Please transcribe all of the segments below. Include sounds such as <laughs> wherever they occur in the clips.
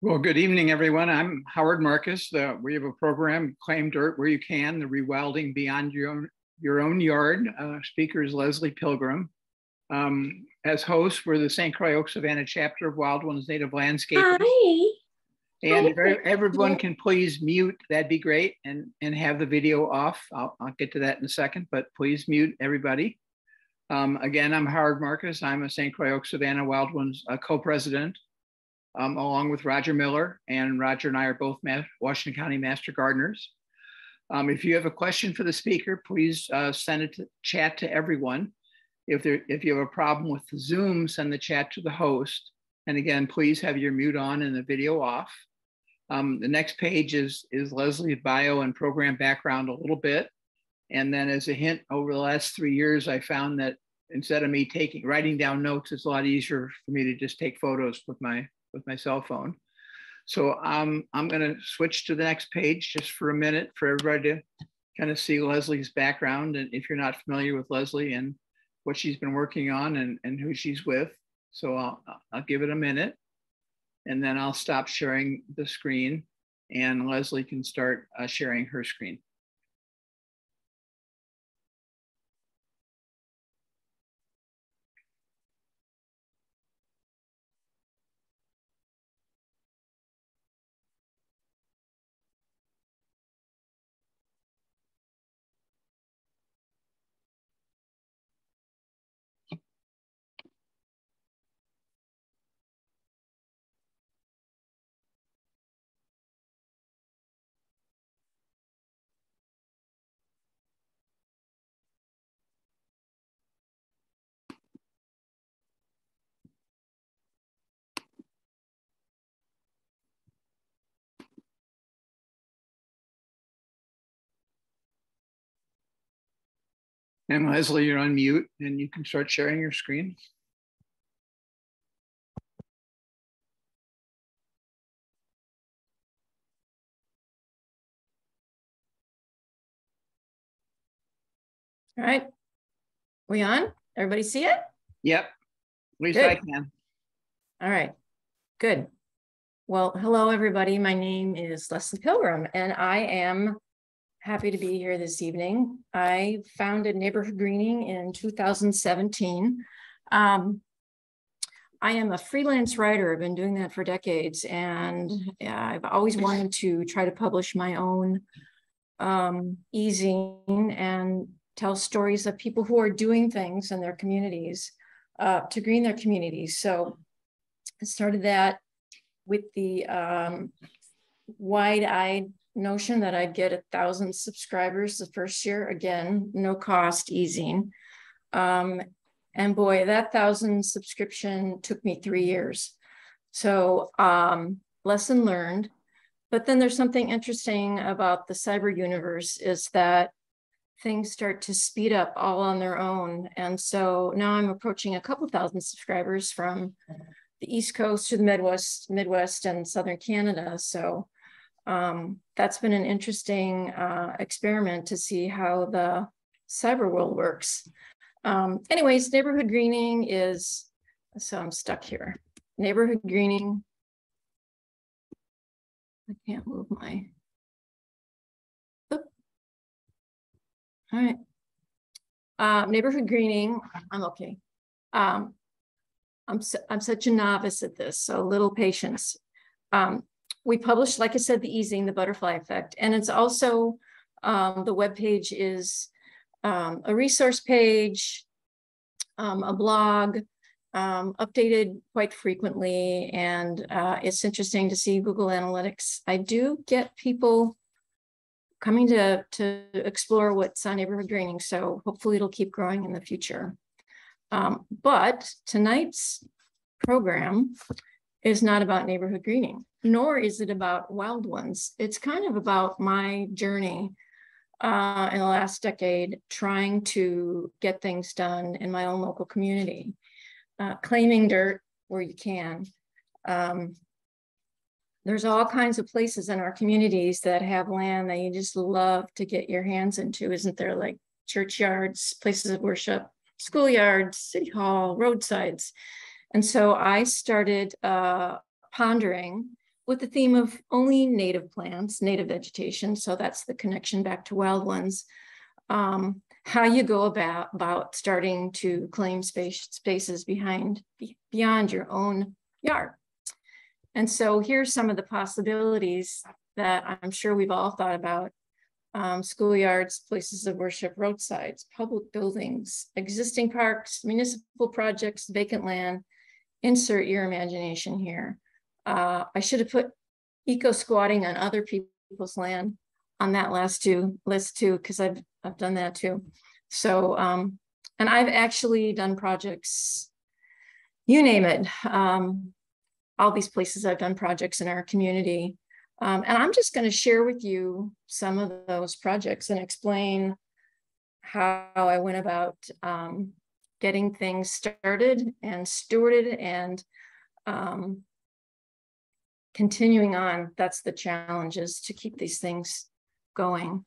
Well, good evening, everyone. I'm Howard Marcus. Uh, we have a program, Claim Dirt Where You Can, the Rewilding Beyond Your Own, your own Yard. Uh, speaker is Leslie Pilgrim. Um, as host, we're the St. Croix Oak Savanna chapter of Wild Ones Native Landscape. Hi. And if everyone can please mute, that'd be great, and, and have the video off. I'll, I'll get to that in a second, but please mute everybody. Um, again, I'm Howard Marcus. I'm a St. Croix Oak Savanna Wild Ones uh, co-president um, along with Roger Miller. And Roger and I are both Washington County Master Gardeners. Um, if you have a question for the speaker, please uh, send it to chat to everyone. If, there, if you have a problem with the Zoom, send the chat to the host. And again, please have your mute on and the video off. Um, the next page is, is Leslie's bio and program background a little bit. And then as a hint, over the last three years, I found that instead of me taking writing down notes, it's a lot easier for me to just take photos with my with my cell phone. So um, I'm going to switch to the next page just for a minute for everybody to kind of see Leslie's background. And if you're not familiar with Leslie and what she's been working on and, and who she's with. So I'll, I'll give it a minute and then I'll stop sharing the screen and Leslie can start uh, sharing her screen. And Leslie, you're on mute and you can start sharing your screen. All right. We on? Everybody see it? Yep. At least Good. I can. All right. Good. Well, hello, everybody. My name is Leslie Pilgrim, and I am Happy to be here this evening. I founded Neighborhood Greening in 2017. Um, I am a freelance writer. I've been doing that for decades, and I've always wanted to try to publish my own um, e-zine and tell stories of people who are doing things in their communities uh, to green their communities. So I started that with the um, wide-eyed notion that I'd get a thousand subscribers the first year. Again, no cost, e-zine. Um, and boy, that thousand subscription took me three years. So um, lesson learned. But then there's something interesting about the cyber universe is that things start to speed up all on their own. And so now I'm approaching a couple thousand subscribers from the East Coast to the Midwest, Midwest and Southern Canada. So um, that's been an interesting uh, experiment to see how the cyber world works. Um, anyways, neighborhood greening is, so I'm stuck here. Neighborhood greening, I can't move my, Oop. all right. Uh, neighborhood greening, I'm okay. Um, I'm, I'm such a novice at this, so a little patience. Um, we published, like I said, the e-zine, the butterfly effect, and it's also um, the web page is um, a resource page, um, a blog, um, updated quite frequently, and uh, it's interesting to see Google Analytics. I do get people coming to to explore what's on neighborhood greening, so hopefully it'll keep growing in the future. Um, but tonight's program is not about neighborhood greening nor is it about wild ones. It's kind of about my journey uh, in the last decade trying to get things done in my own local community, uh, claiming dirt where you can. Um, there's all kinds of places in our communities that have land that you just love to get your hands into, isn't there? Like churchyards, places of worship, schoolyards, city hall, roadsides. And so I started uh, pondering with the theme of only native plants, native vegetation. So that's the connection back to wild ones. Um, how you go about, about starting to claim space, spaces behind, beyond your own yard. And so here's some of the possibilities that I'm sure we've all thought about. Um, schoolyards, places of worship, roadsides, public buildings, existing parks, municipal projects, vacant land. Insert your imagination here. Uh, I should have put eco squatting on other people's land on that last two list too, because I've I've done that too. So um, and I've actually done projects, you name it. Um, all these places I've done projects in our community. Um, and I'm just going to share with you some of those projects and explain how I went about um, getting things started and stewarded and um, continuing on. That's the challenge is to keep these things going.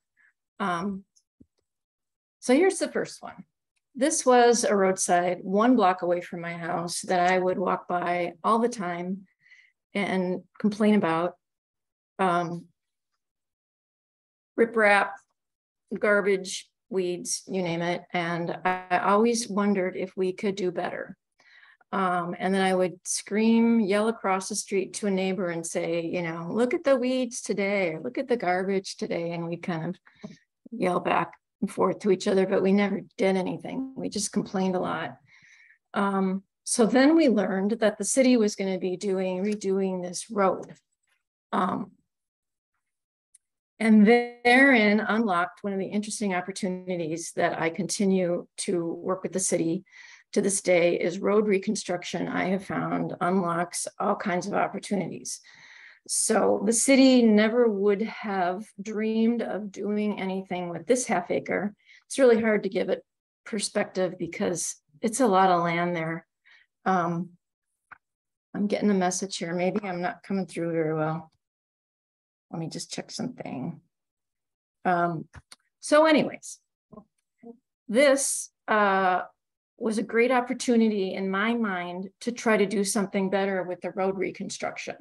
Um, so here's the first one. This was a roadside one block away from my house that I would walk by all the time and complain about um, riprap, garbage, weeds, you name it. And I always wondered if we could do better. Um, and then I would scream, yell across the street to a neighbor and say, you know, look at the weeds today, or look at the garbage today. And we'd kind of yell back and forth to each other, but we never did anything. We just complained a lot. Um, so then we learned that the city was going to be doing redoing this road. Um, and therein unlocked one of the interesting opportunities that I continue to work with the city to this day is road reconstruction. I have found unlocks all kinds of opportunities. So the city never would have dreamed of doing anything with this half acre. It's really hard to give it perspective because it's a lot of land there. Um, I'm getting a message here. Maybe I'm not coming through very well. Let me just check something. Um, so anyways, this uh, was a great opportunity in my mind to try to do something better with the road reconstruction.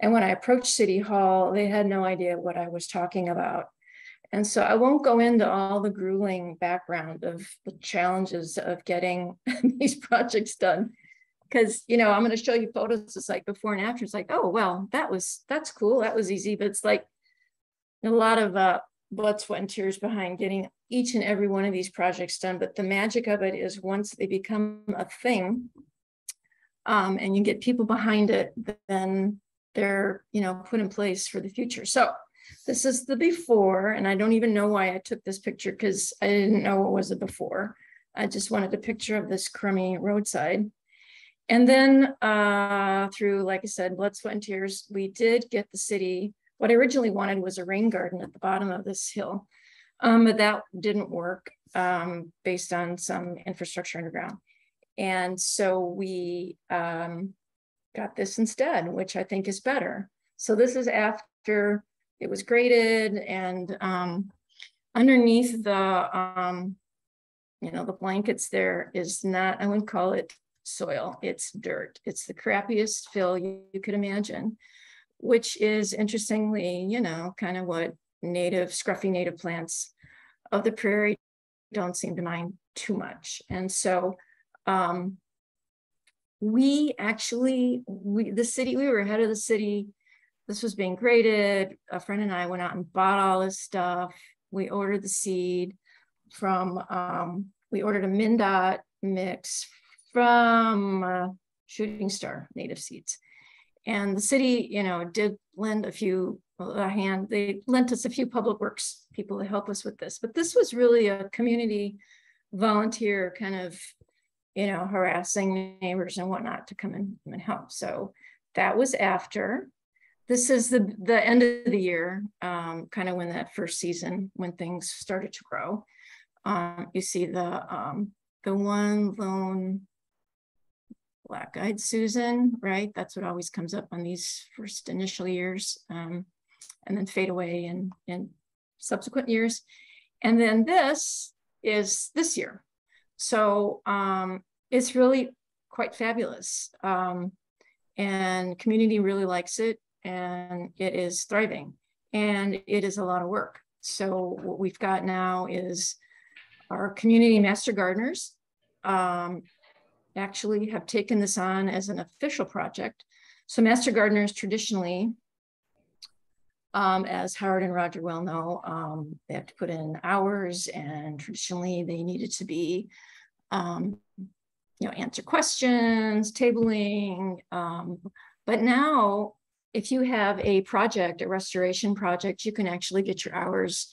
And when I approached City Hall, they had no idea what I was talking about. And so I won't go into all the grueling background of the challenges of getting <laughs> these projects done. Because, you know, I'm going to show you photos. It's like before and after. It's like, oh, well, that was, that's cool. That was easy. But it's like a lot of uh, blood, sweat, and tears behind getting each and every one of these projects done. But the magic of it is once they become a thing um, and you get people behind it, then they're you know put in place for the future. So this is the before and i don't even know why i took this picture because i didn't know what was a before. I just wanted a picture of this crummy roadside. And then uh, through like i said blood sweat and tears we did get the city. What i originally wanted was a rain garden at the bottom of this hill um, but that didn't work um, based on some infrastructure underground and so we um, got this instead, which I think is better. So this is after it was graded and um, underneath the, um, you know, the blankets there is not, I wouldn't call it soil, it's dirt. It's the crappiest fill you, you could imagine, which is interestingly, you know, kind of what native, scruffy native plants of the prairie don't seem to mind too much. And so um, we actually, we the city, we were ahead of the city. This was being graded. A friend and I went out and bought all this stuff. We ordered the seed from, um, we ordered a MnDOT mix from uh, Shooting Star Native Seeds. And the city, you know, did lend a few a hand. They lent us a few public works people to help us with this. But this was really a community volunteer kind of you know, harassing neighbors and whatnot to come in and help. So that was after. This is the, the end of the year, um, kind of when that first season, when things started to grow. Um, you see the, um, the one lone black-eyed Susan, right? That's what always comes up on these first initial years um, and then fade away in, in subsequent years. And then this is this year. So um, it's really quite fabulous. Um, and community really likes it. and it is thriving and it is a lot of work. So what we've got now is our community master gardeners um, actually have taken this on as an official project. So master gardeners traditionally, um, as Howard and Roger well know, um, they have to put in hours and traditionally they needed to be, um, you know, answer questions, tabling. Um, but now if you have a project, a restoration project, you can actually get your hours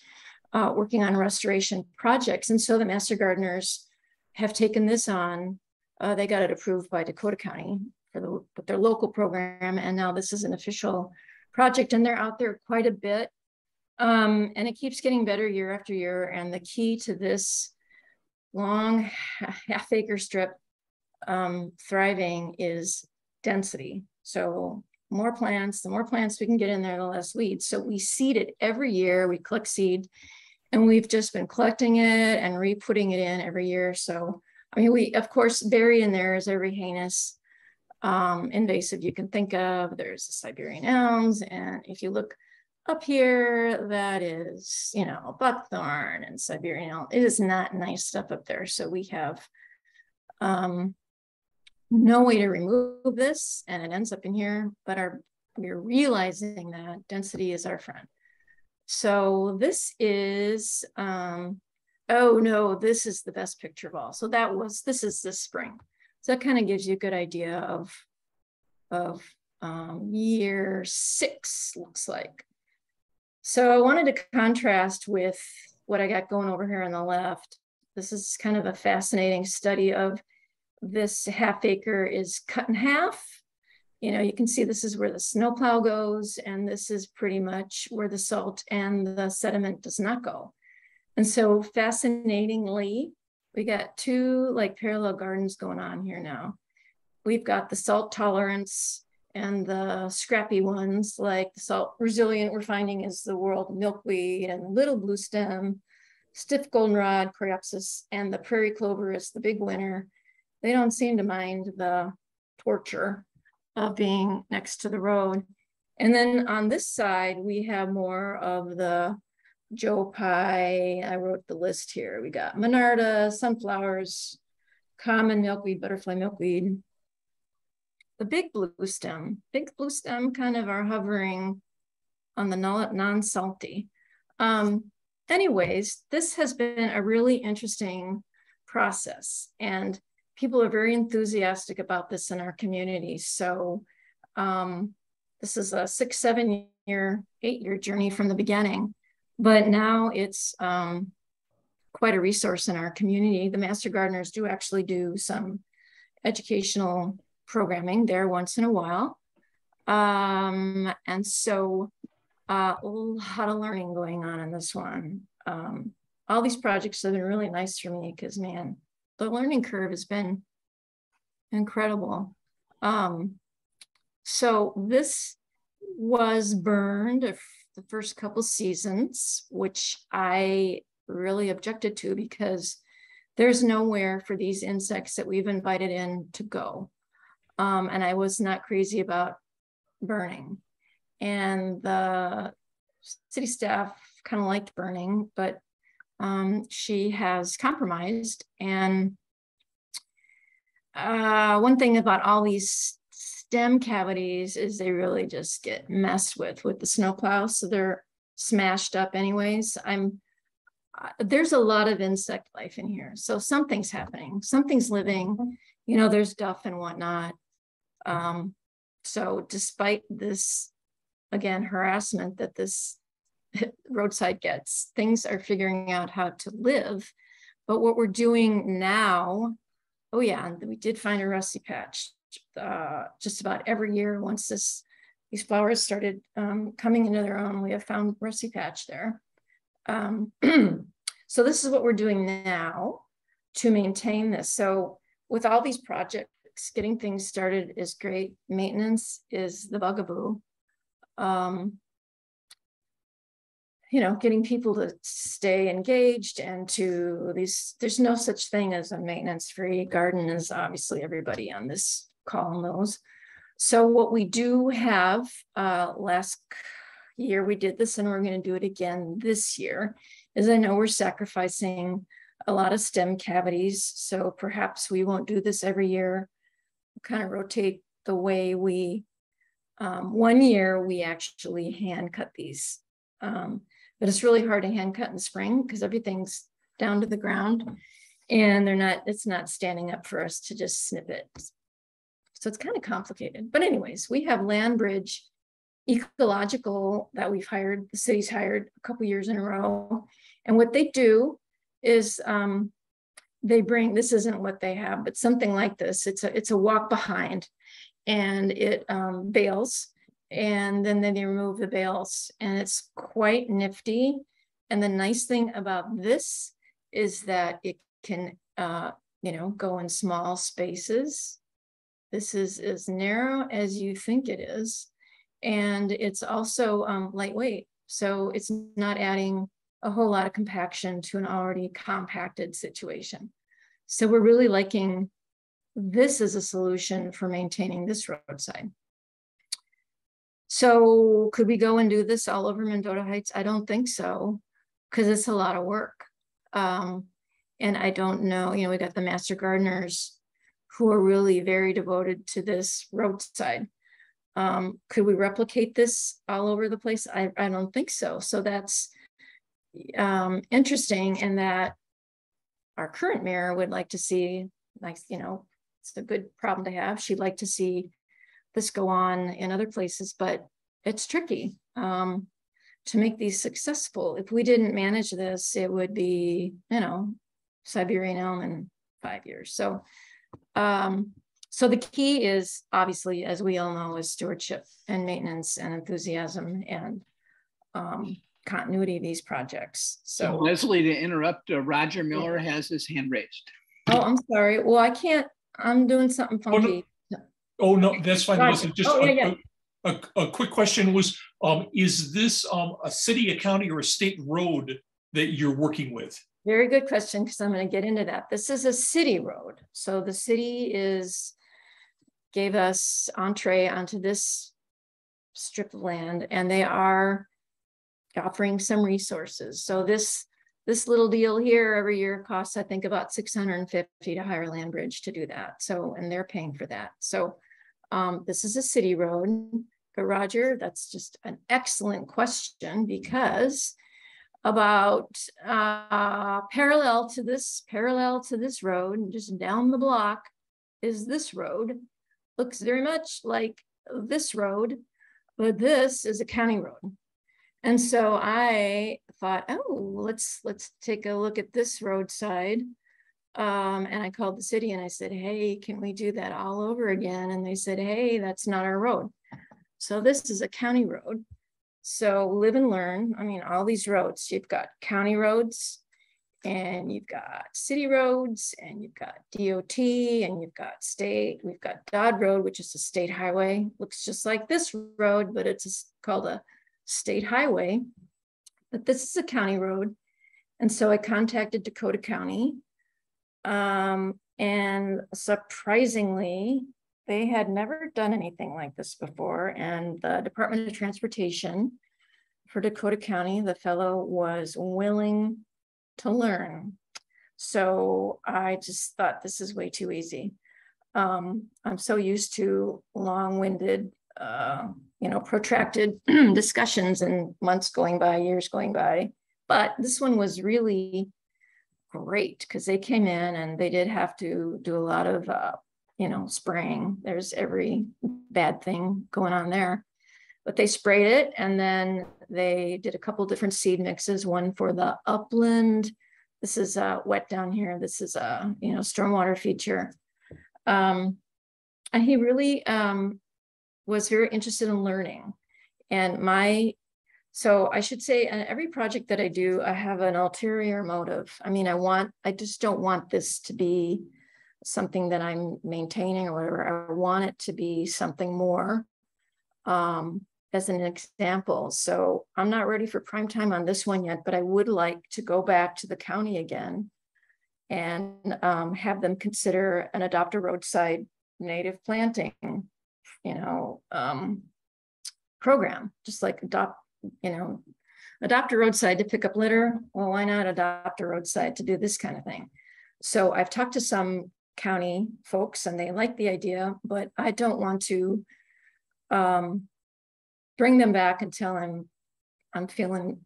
uh, working on restoration projects. And so the master gardeners have taken this on. Uh, they got it approved by Dakota County for the, their local program. And now this is an official project and they're out there quite a bit. Um, and it keeps getting better year after year. And the key to this long <laughs> half acre strip um, thriving is density. So more plants, the more plants we can get in there, the less weeds. So we seed it every year. We collect seed and we've just been collecting it and re-putting it in every year. So, I mean, we, of course, bury in there is every heinous um, invasive you can think of. There's the Siberian elms. And if you look up here, that is, you know, buckthorn and Siberian elm. It is not nice stuff up there. So we have um, no way to remove this and it ends up in here, but our we're realizing that density is our friend. So this is, um, oh no, this is the best picture of all. So that was, this is this spring. So that kind of gives you a good idea of, of um, year six looks like. So I wanted to contrast with what I got going over here on the left. This is kind of a fascinating study of this half acre is cut in half. You know, you can see this is where the snowplow goes, and this is pretty much where the salt and the sediment does not go. And so fascinatingly, we got two like parallel gardens going on here now. We've got the salt tolerance and the scrappy ones, like the salt resilient we're finding is the whorled milkweed and little blue stem, stiff goldenrod, coreopsis, and the prairie clover is the big winner they don't seem to mind the torture of being next to the road. And then on this side, we have more of the Joe Pye. I wrote the list here. We got Monarda, sunflowers, common milkweed, butterfly milkweed, the big blue stem. Big blue stem kind of are hovering on the non-salty. Um, anyways, this has been a really interesting process. And people are very enthusiastic about this in our community. So um, this is a six, seven year, eight year journey from the beginning, but now it's um, quite a resource in our community. The Master Gardeners do actually do some educational programming there once in a while. Um, and so uh, a lot of learning going on in this one. Um, all these projects have been really nice for me because man, the learning curve has been incredible. Um, so this was burned the first couple seasons, which I really objected to because there's nowhere for these insects that we've invited in to go. Um, and I was not crazy about burning. And the city staff kind of liked burning, but um, she has compromised. And uh, one thing about all these stem cavities is they really just get messed with with the snowplow. So they're smashed up anyways. I'm uh, there's a lot of insect life in here. So something's happening, something's living, you know, there's duff and whatnot. Um, so despite this, again, harassment that this <laughs> roadside gets. Things are figuring out how to live. But what we're doing now, oh yeah, we did find a rusty patch uh, just about every year once this these flowers started um, coming into their own, we have found rusty patch there. Um, <clears throat> so this is what we're doing now to maintain this. So with all these projects, getting things started is great. Maintenance is the bugaboo. Um, you know, getting people to stay engaged and to these, there's no such thing as a maintenance free garden as obviously everybody on this call those. So what we do have, uh, last year we did this and we're going to do it again this year, is I know we're sacrificing a lot of stem cavities. So perhaps we won't do this every year, kind of rotate the way we, um, one year we actually hand cut these. Um, but it's really hard to hand cut in spring because everything's down to the ground and they're not, it's not standing up for us to just snip it. So it's kind of complicated. But anyways, we have Landbridge Ecological that we've hired, the city's hired a couple years in a row. And what they do is um, they bring, this isn't what they have, but something like this. It's a, it's a walk behind and it um, bales and then then they remove the bales and it's quite nifty. And the nice thing about this is that it can, uh, you know, go in small spaces this is as narrow as you think it is. And it's also um, lightweight. So it's not adding a whole lot of compaction to an already compacted situation. So we're really liking this as a solution for maintaining this roadside. So could we go and do this all over Mendota Heights? I don't think so, because it's a lot of work. Um, and I don't know, you know, we got the master gardeners who are really very devoted to this roadside. Um, could we replicate this all over the place? I, I don't think so. So that's um, interesting in that our current mayor would like to see, like, you know, it's a good problem to have. She'd like to see this go on in other places, but it's tricky um, to make these successful. If we didn't manage this, it would be, you know, Siberian elm in five years. So um, so the key is obviously, as we all know, is stewardship and maintenance and enthusiasm and um, continuity of these projects. So, so Leslie, to interrupt, uh, Roger Miller yeah. has his hand raised. Oh, I'm sorry. Well, I can't. I'm doing something funky. Oh, no, oh, no that's fine. Listen, just oh, yeah, a, yeah. A, a, quick question was: um, Is this um, a city, a county, or a state road that you're working with? Very good question, because I'm going to get into that. This is a city road. So the city is gave us entree onto this strip of land, and they are offering some resources. So this this little deal here every year costs, I think, about 650 to hire Landbridge to do that. So, and they're paying for that. So um, this is a city road. But Roger, that's just an excellent question because about uh, parallel to this, parallel to this road, and just down the block is this road. Looks very much like this road, but this is a county road. And so I thought, oh, let's let's take a look at this roadside. Um, and I called the city and I said, hey, can we do that all over again? And they said, hey, that's not our road. So this is a county road. So live and learn. I mean, all these roads, you've got county roads and you've got city roads and you've got DOT and you've got state. We've got Dodd Road, which is a state highway. Looks just like this road, but it's called a state highway. But this is a county road. And so I contacted Dakota County. Um, and surprisingly, they had never done anything like this before. And the Department of Transportation for Dakota County, the fellow was willing to learn. So I just thought this is way too easy. Um, I'm so used to long-winded, uh, you know, protracted <clears throat> discussions and months going by, years going by. But this one was really great because they came in and they did have to do a lot of uh, you know, spraying. There's every bad thing going on there. But they sprayed it and then they did a couple different seed mixes, one for the upland. This is uh, wet down here. This is a, you know, stormwater feature. Um, and he really um, was very interested in learning. And my, so I should say, uh, every project that I do, I have an ulterior motive. I mean, I want, I just don't want this to be something that I'm maintaining or whatever. I want it to be something more um, as an example. So I'm not ready for prime time on this one yet, but I would like to go back to the county again and um, have them consider an adopt a roadside native planting you know, um, program, just like adopt, you know, adopt a roadside to pick up litter. Well, why not adopt a roadside to do this kind of thing? So I've talked to some county folks and they like the idea, but I don't want to um, bring them back until I'm I'm feeling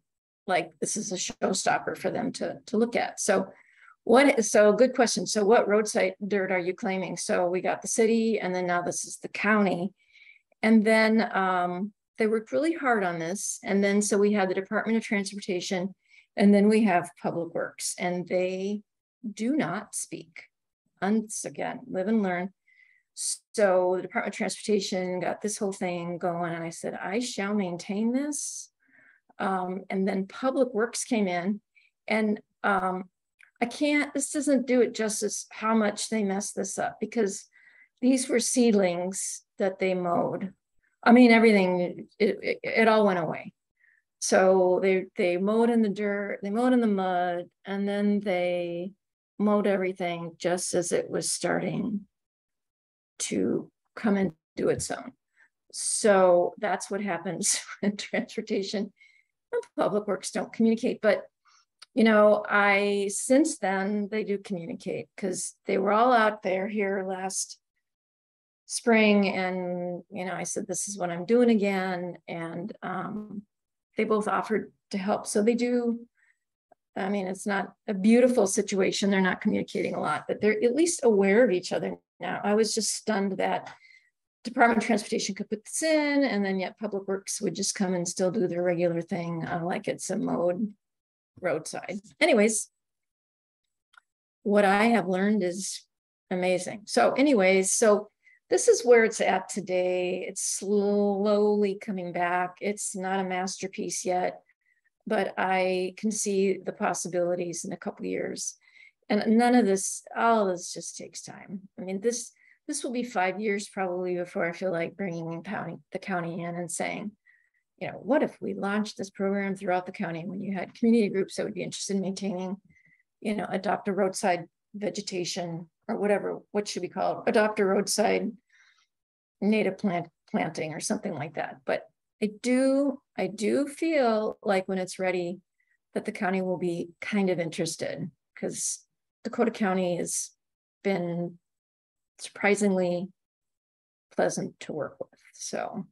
like this is a showstopper for them to to look at. So what so good question. So what roadside dirt are you claiming? So we got the city and then now this is the county. And then um, they worked really hard on this. And then so we have the Department of Transportation and then we have Public Works and they do not speak. Once again, live and learn. So the Department of Transportation got this whole thing going, and I said, I shall maintain this. Um, and then Public Works came in, and um, I can't, this doesn't do it justice how much they messed this up because these were seedlings that they mowed. I mean, everything, it, it, it all went away. So they they mowed in the dirt, they mowed in the mud, and then they mowed everything just as it was starting to come into its own. So that's what happens <laughs> when transportation and public works don't communicate. But you know, I since then they do communicate because they were all out there here last spring, and you know, I said this is what I'm doing again, and um, they both offered to help. So they do I mean, it's not a beautiful situation. They're not communicating a lot, but they're at least aware of each other now. I was just stunned that Department of Transportation could put this in, and then yet Public Works would just come and still do their regular thing, uh, like it's a mowed roadside. Anyways, what I have learned is amazing. So, anyways, so this is where it's at today. It's slowly coming back. It's not a masterpiece yet but I can see the possibilities in a couple years. And none of this, all of this just takes time. I mean, this this will be five years probably before I feel like bringing county, the county in and saying, you know, what if we launched this program throughout the county when you had community groups that would be interested in maintaining, you know, adopt a roadside vegetation or whatever, what should we call it? Adopt a roadside native plant planting or something like that. But I do, I do feel like when it's ready, that the county will be kind of interested because Dakota County has been surprisingly pleasant to work with. So,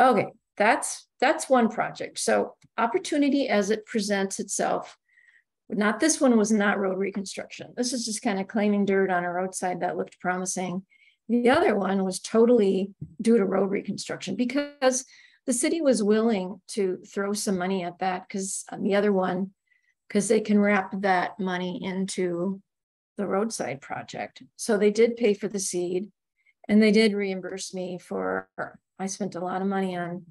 okay, that's that's one project. So opportunity as it presents itself. Not this one was not road reconstruction. This is just kind of claiming dirt on a roadside that looked promising. The other one was totally due to road reconstruction because the city was willing to throw some money at that because um, the other one, because they can wrap that money into the roadside project. So they did pay for the seed and they did reimburse me for, I spent a lot of money on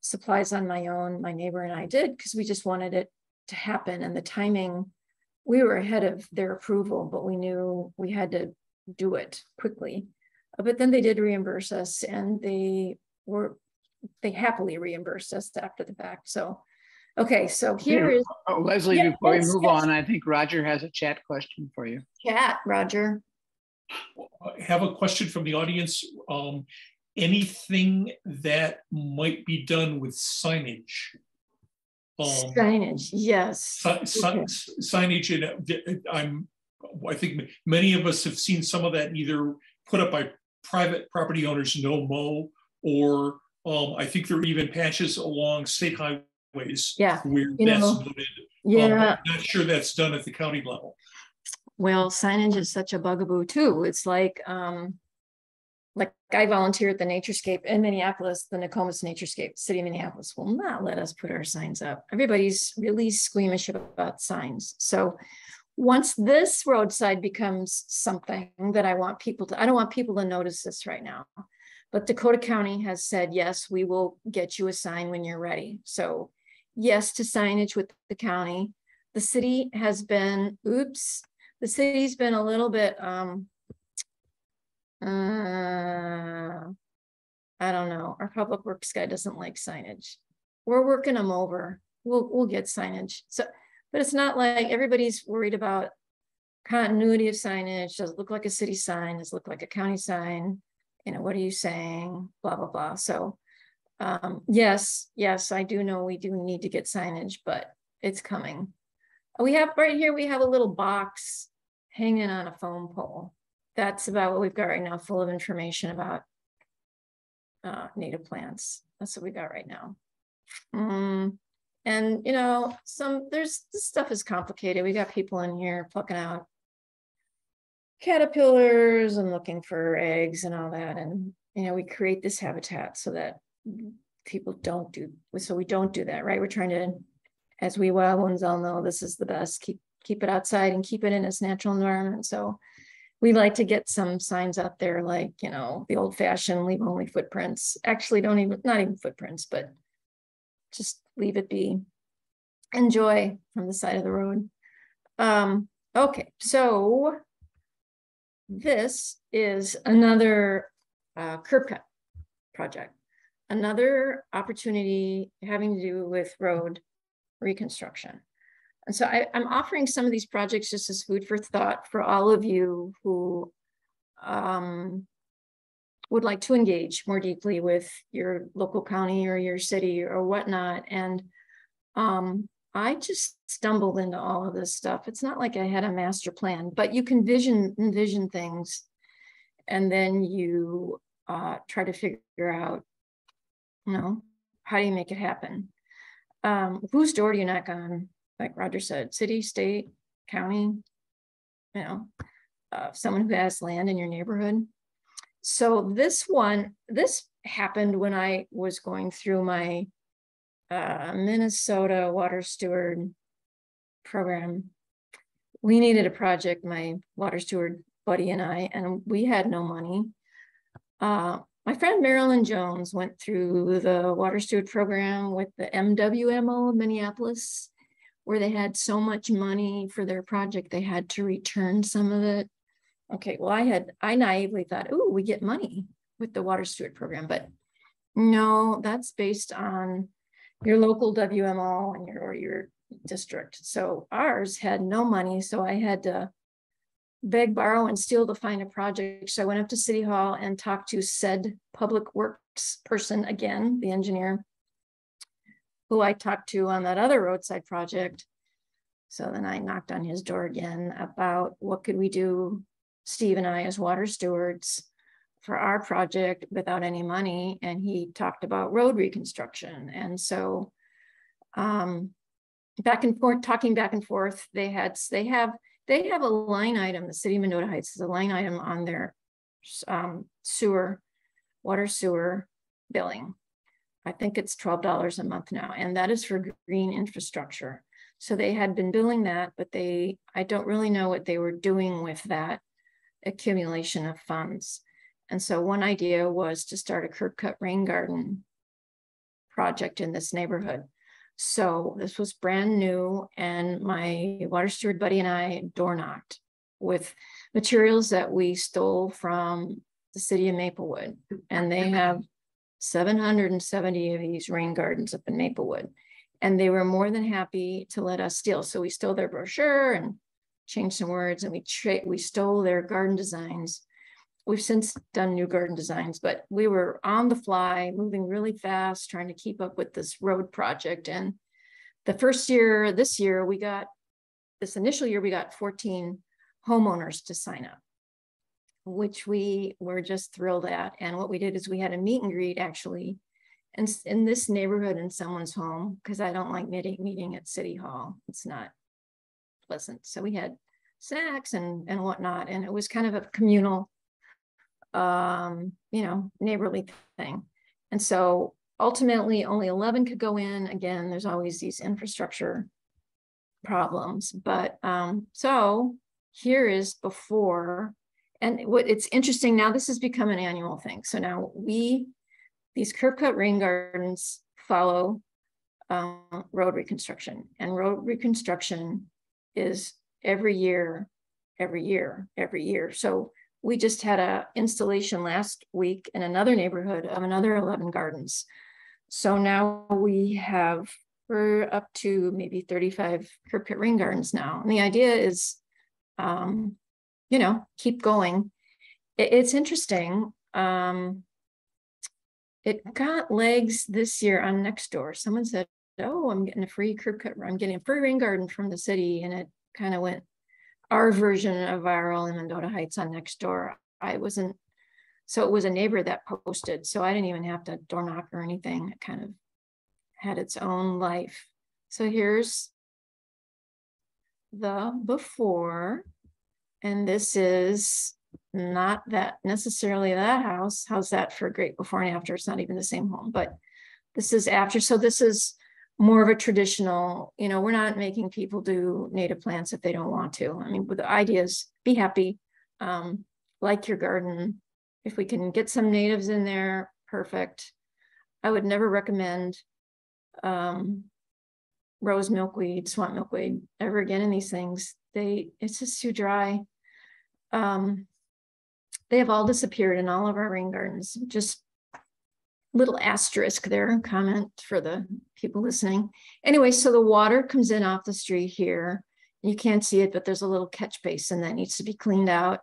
supplies on my own. My neighbor and I did because we just wanted it to happen and the timing, we were ahead of their approval, but we knew we had to do it quickly. But then they did reimburse us and they were they happily reimbursed us after the fact. So, okay, so here is oh, Leslie. Yeah, before we move yes. on, I think Roger has a chat question for you. Chat, Roger. I have a question from the audience. Um, anything that might be done with signage? Um, signage, yes. Si si okay. Signage, and I'm. I think many of us have seen some of that either put up by private property owners, no mo, or um, I think there are even patches along state highways yeah. where you that's know, noted. Um, yeah. Um, not sure that's done at the county level. Well, signage is such a bugaboo too. It's like, um, like I volunteer at the Naturescape in Minneapolis, the Nokomis Naturescape, City of Minneapolis will not let us put our signs up. Everybody's really squeamish about signs. So once this roadside becomes something that I want people to, I don't want people to notice this right now. But Dakota County has said, yes, we will get you a sign when you're ready. So yes to signage with the county. The city has been, oops, the city's been a little bit, um, uh, I don't know. Our public works guy doesn't like signage. We're working them over. We'll, we'll get signage. So, but it's not like everybody's worried about continuity of signage. Does it look like a city sign? Does it look like a county sign? You know, what are you saying? Blah, blah, blah. So um, yes, yes, I do know we do need to get signage, but it's coming. We have right here, we have a little box hanging on a phone pole. That's about what we've got right now, full of information about uh, native plants. That's what we got right now. Mm, and you know, some there's this stuff is complicated. We got people in here plucking out caterpillars and looking for eggs and all that. And you know, we create this habitat so that people don't do so we don't do that, right? We're trying to, as we wild ones all know, this is the best. Keep keep it outside and keep it in its natural environment. So we like to get some signs out there like, you know, the old fashioned leave only footprints. Actually, don't even, not even footprints, but just leave it be. Enjoy from the side of the road. Um, okay, so this is another uh, curb cut project. Another opportunity having to do with road reconstruction. And so I, am offering some of these projects just as food for thought for all of you who um, would like to engage more deeply with your local county or your city or whatnot. And um, I just stumbled into all of this stuff. It's not like I had a master plan, but you can vision envision things and then you uh, try to figure out, you know, how do you make it happen? Um, whose door do you knock on? like Roger said, city, state, county, you know, uh, someone who has land in your neighborhood. So this one, this happened when I was going through my uh, Minnesota water steward program. We needed a project, my water steward buddy and I, and we had no money. Uh, my friend Marilyn Jones went through the water steward program with the MWMO of Minneapolis where they had so much money for their project, they had to return some of it. Okay, well, I had, I naively thought, oh, we get money with the water steward program, but no, that's based on your local WMO and your, or your district. So ours had no money. So I had to beg, borrow, and steal to find a project. So I went up to City Hall and talked to said public works person again, the engineer, who I talked to on that other roadside project. So then I knocked on his door again about what could we do, Steve and I as water stewards for our project without any money. And he talked about road reconstruction. And so um, back and forth, talking back and forth, they had, they have, they have a line item, the city of Mendota Heights is a line item on their um, sewer, water sewer billing. I think it's $12 a month now, and that is for green infrastructure. So they had been doing that, but they, I don't really know what they were doing with that accumulation of funds. And so one idea was to start a curb cut rain garden project in this neighborhood. So this was brand new, and my water steward buddy and I door knocked with materials that we stole from the city of Maplewood. And they have 770 of these rain gardens up in Maplewood. And they were more than happy to let us steal. So we stole their brochure and changed some words and we we stole their garden designs. We've since done new garden designs, but we were on the fly, moving really fast, trying to keep up with this road project. And the first year, this year, we got this initial year, we got 14 homeowners to sign up which we were just thrilled at. And what we did is we had a meet and greet actually in, in this neighborhood in someone's home, because I don't like meeting, meeting at City Hall. It's not pleasant. So we had snacks and, and whatnot. And it was kind of a communal, um, you know, neighborly thing. And so ultimately only 11 could go in. Again, there's always these infrastructure problems. But um, so here is before and what it's interesting now, this has become an annual thing. So now we, these curb cut rain gardens follow um, road reconstruction and road reconstruction is every year, every year, every year. So we just had a installation last week in another neighborhood of another 11 gardens. So now we have, we're up to maybe 35 curb cut rain gardens now. And the idea is um, you know, keep going. It, it's interesting. Um, it got legs this year on Nextdoor. Someone said, "Oh, I'm getting a free curb cut. I'm getting a free rain garden from the city," and it kind of went our version of viral in Mendota Heights on Nextdoor. I wasn't, so it was a neighbor that posted, so I didn't even have to door knock or anything. It kind of had its own life. So here's the before, and this is not that necessarily that house. How's that for great before and after? It's not even the same home, but this is after. So this is more of a traditional, you know, we're not making people do native plants if they don't want to. I mean, the idea is be happy, um, like your garden. If we can get some natives in there, perfect. I would never recommend um, rose milkweed, swamp milkweed ever again in these things. They, it's just too dry. Um, they have all disappeared in all of our rain gardens. Just little asterisk there, comment for the people listening. Anyway, so the water comes in off the street here. You can't see it, but there's a little catch basin that needs to be cleaned out.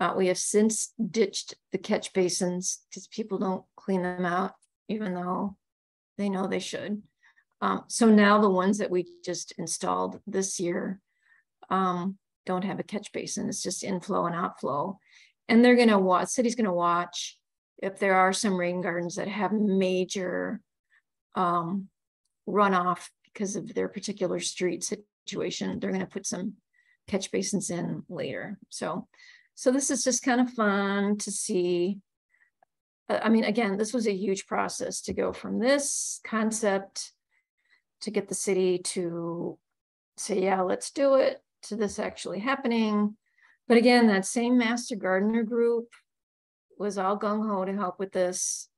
Uh, we have since ditched the catch basins because people don't clean them out, even though they know they should. Um, so now the ones that we just installed this year um, don't have a catch basin. It's just inflow and outflow. And they're gonna watch, city's gonna watch if there are some rain gardens that have major um, runoff because of their particular street situation, they're gonna put some catch basins in later. So, so this is just kind of fun to see. Uh, I mean, again, this was a huge process to go from this concept to get the city to say, yeah, let's do it, to this actually happening. But again, that same master gardener group was all gung ho to help with this.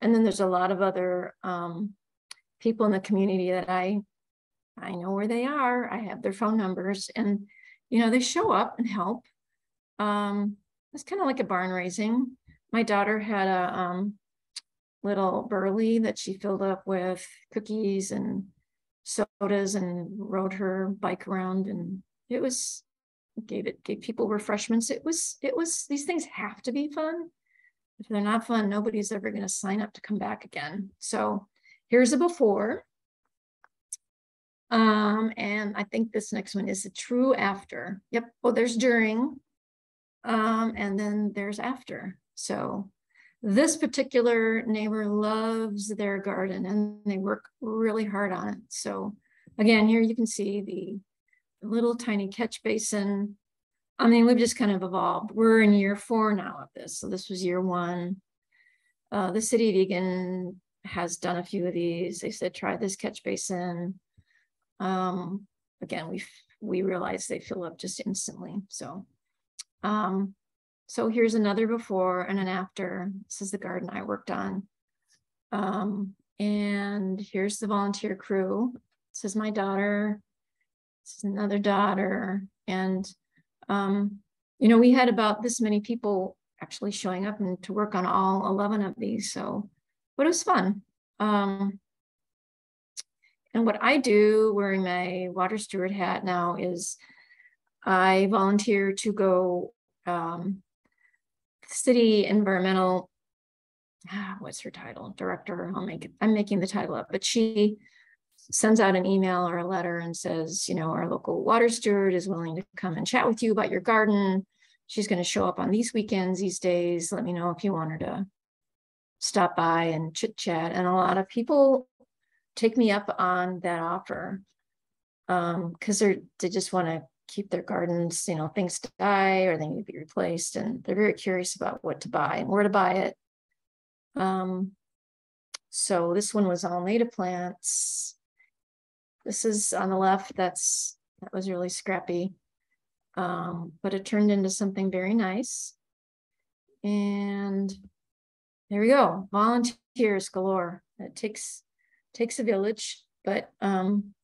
And then there's a lot of other um, people in the community that I I know where they are. I have their phone numbers, and you know they show up and help. Um, it's kind of like a barn raising. My daughter had a um, little burley that she filled up with cookies and sodas and rode her bike around and it was gave it gave people refreshments it was it was these things have to be fun if they're not fun nobody's ever going to sign up to come back again so here's a before um and i think this next one is a true after yep well there's during um and then there's after so this particular neighbor loves their garden and they work really hard on it. So again, here you can see the little tiny catch basin. I mean, we've just kind of evolved. We're in year four now of this. So this was year one. Uh, the city of Eagan has done a few of these. They said, try this catch basin. Um, again, we we realized they fill up just instantly. So um, so here's another before and an after. This is the garden I worked on. Um, and here's the volunteer crew. This is my daughter. This is another daughter. And, um, you know, we had about this many people actually showing up and to work on all 11 of these. So, but it was fun. Um, and what I do wearing my water steward hat now is I volunteer to go um, city environmental ah, what's her title director i'll make it i'm making the title up but she sends out an email or a letter and says you know our local water steward is willing to come and chat with you about your garden she's going to show up on these weekends these days let me know if you want her to stop by and chit chat and a lot of people take me up on that offer um because they're they just want to keep their gardens, you know, things die or they need to be replaced. And they're very curious about what to buy and where to buy it. Um, so this one was all native plants. This is on the left, that's that was really scrappy. Um, but it turned into something very nice. And there we go, volunteers galore. It takes takes a village, but um,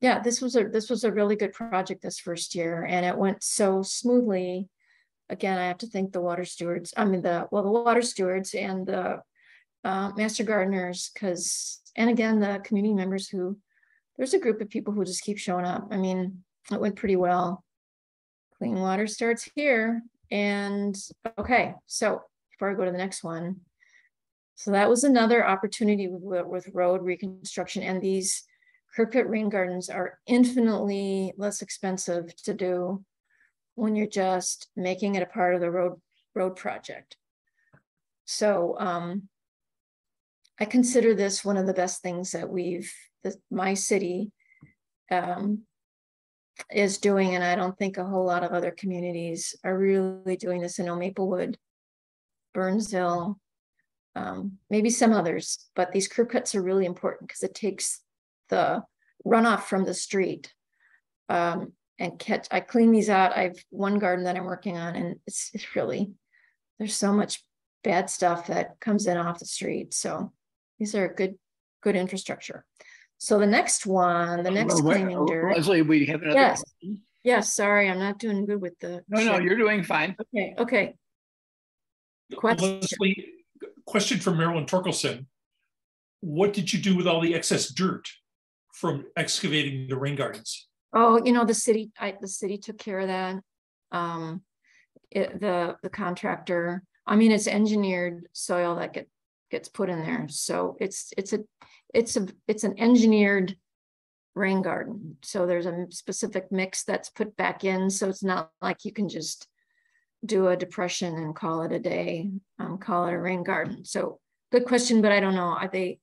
yeah, this was a this was a really good project this first year, and it went so smoothly. Again, I have to thank the water stewards. I mean, the well, the water stewards and the uh, master gardeners, because and again the community members who there's a group of people who just keep showing up. I mean, it went pretty well. Clean water starts here, and okay, so before I go to the next one. So that was another opportunity with, with road reconstruction and these cut rain gardens are infinitely less expensive to do when you're just making it a part of the road road project. So um, I consider this one of the best things that we've, that my city um, is doing, and I don't think a whole lot of other communities are really doing this. I know Maplewood, Burnsville, um, maybe some others, but these curb cuts are really important because it takes the runoff from the street um, and catch. I clean these out. I've one garden that I'm working on, and it's, it's really there's so much bad stuff that comes in off the street. So these are good, good infrastructure. So the next one, the next Well, cleaning dirt. Leslie, we have another. Yes. question. Yes, sorry, I'm not doing good with the. No, no, you're doing fine. Okay, okay. Question. Leslie, question from Marilyn Torkelson. What did you do with all the excess dirt from excavating the rain gardens? Oh, you know, the city, I, the city took care of that. Um, it, the, the contractor, I mean, it's engineered soil that get, gets put in there. So it's, it's a, it's a, it's an engineered rain garden. So there's a specific mix that's put back in. So it's not like you can just do a depression and call it a day, um, call it a rain garden. So good question, but I don't know. Are they,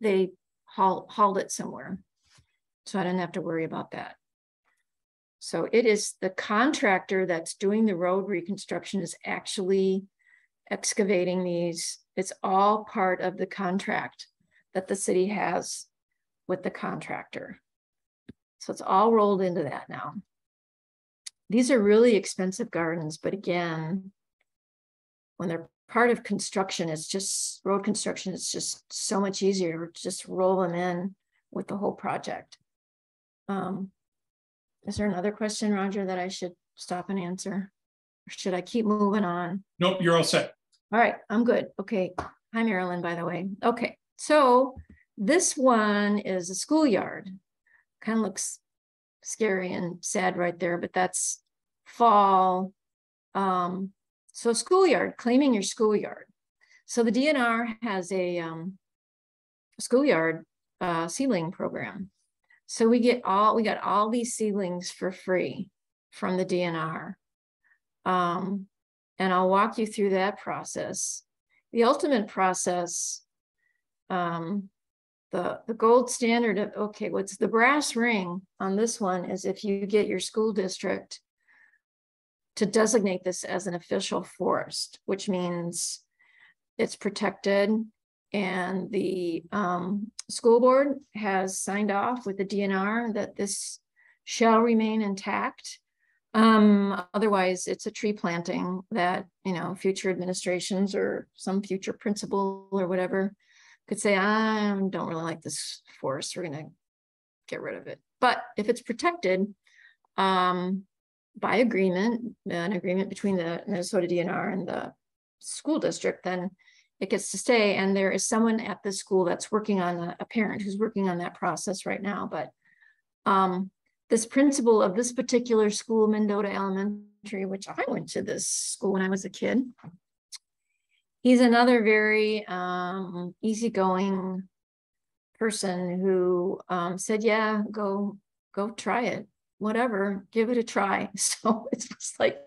they haul, hauled it somewhere. So I didn't have to worry about that. So it is the contractor that's doing the road reconstruction is actually excavating these. It's all part of the contract that the city has with the contractor. So it's all rolled into that now. These are really expensive gardens, but again, when they're part of construction, it's just road construction, it's just so much easier to just roll them in with the whole project. Um, is there another question, Roger, that I should stop and answer? Or should I keep moving on? Nope, you're all set. All right, I'm good. Okay. Hi, Marilyn, by the way. Okay, so this one is a schoolyard. Kind of looks scary and sad right there, but that's fall. Um, so schoolyard, claiming your schoolyard. So the DNR has a um, schoolyard uh, seedling program. So we get all, we got all these seedlings for free from the DNR. Um, and I'll walk you through that process. The ultimate process, um, the, the gold standard of, okay, what's the brass ring on this one is if you get your school district to designate this as an official forest, which means it's protected and the um, school board has signed off with the DNR that this shall remain intact. Um, otherwise, it's a tree planting that, you know, future administrations or some future principal or whatever could say, I don't really like this forest. We're going to get rid of it. But if it's protected um, by agreement, an agreement between the Minnesota DNR and the school district, then it gets to stay. And there is someone at the school that's working on a, a parent who's working on that process right now. But um, this principal of this particular school, Mendota Elementary, which I went to this school when I was a kid. He's another very um, easygoing person who um, said, "Yeah, go go try it, whatever, give it a try." <laughs> So it was like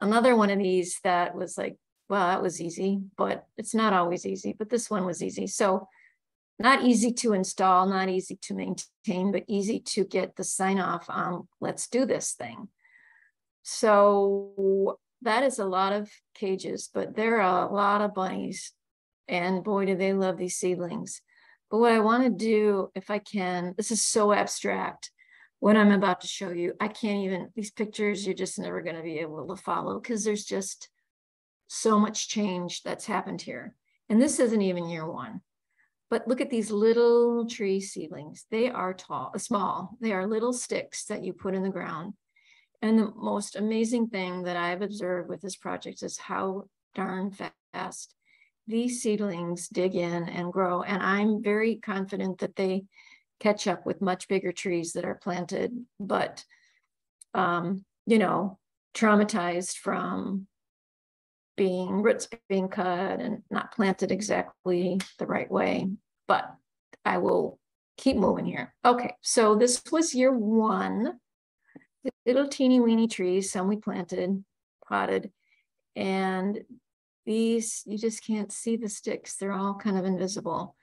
another one of these that was like, well, that was easy, but it's not always easy. But this one was easy. So not easy to install, not easy to maintain, but easy to get the sign off on let's do this thing. So that is a lot of cages, but there are a lot of bunnies. And boy, do they love these seedlings. But what I want to do, if I can, this is so abstract. What I'm about to show you, I can't even, these pictures, you're just never going to be able to follow because there's just so much change that's happened here. And this isn't even year one. But look at these little tree seedlings. They are tall, small. They are little sticks that you put in the ground. And the most amazing thing that I've observed with this project is how darn fast these seedlings dig in and grow. And I'm very confident that they catch up with much bigger trees that are planted, but, um, you know, traumatized from being roots being cut and not planted exactly the right way, but I will keep moving here. Okay, so this was year one. Little teeny weeny trees, some we planted, potted, and these, you just can't see the sticks. They're all kind of invisible.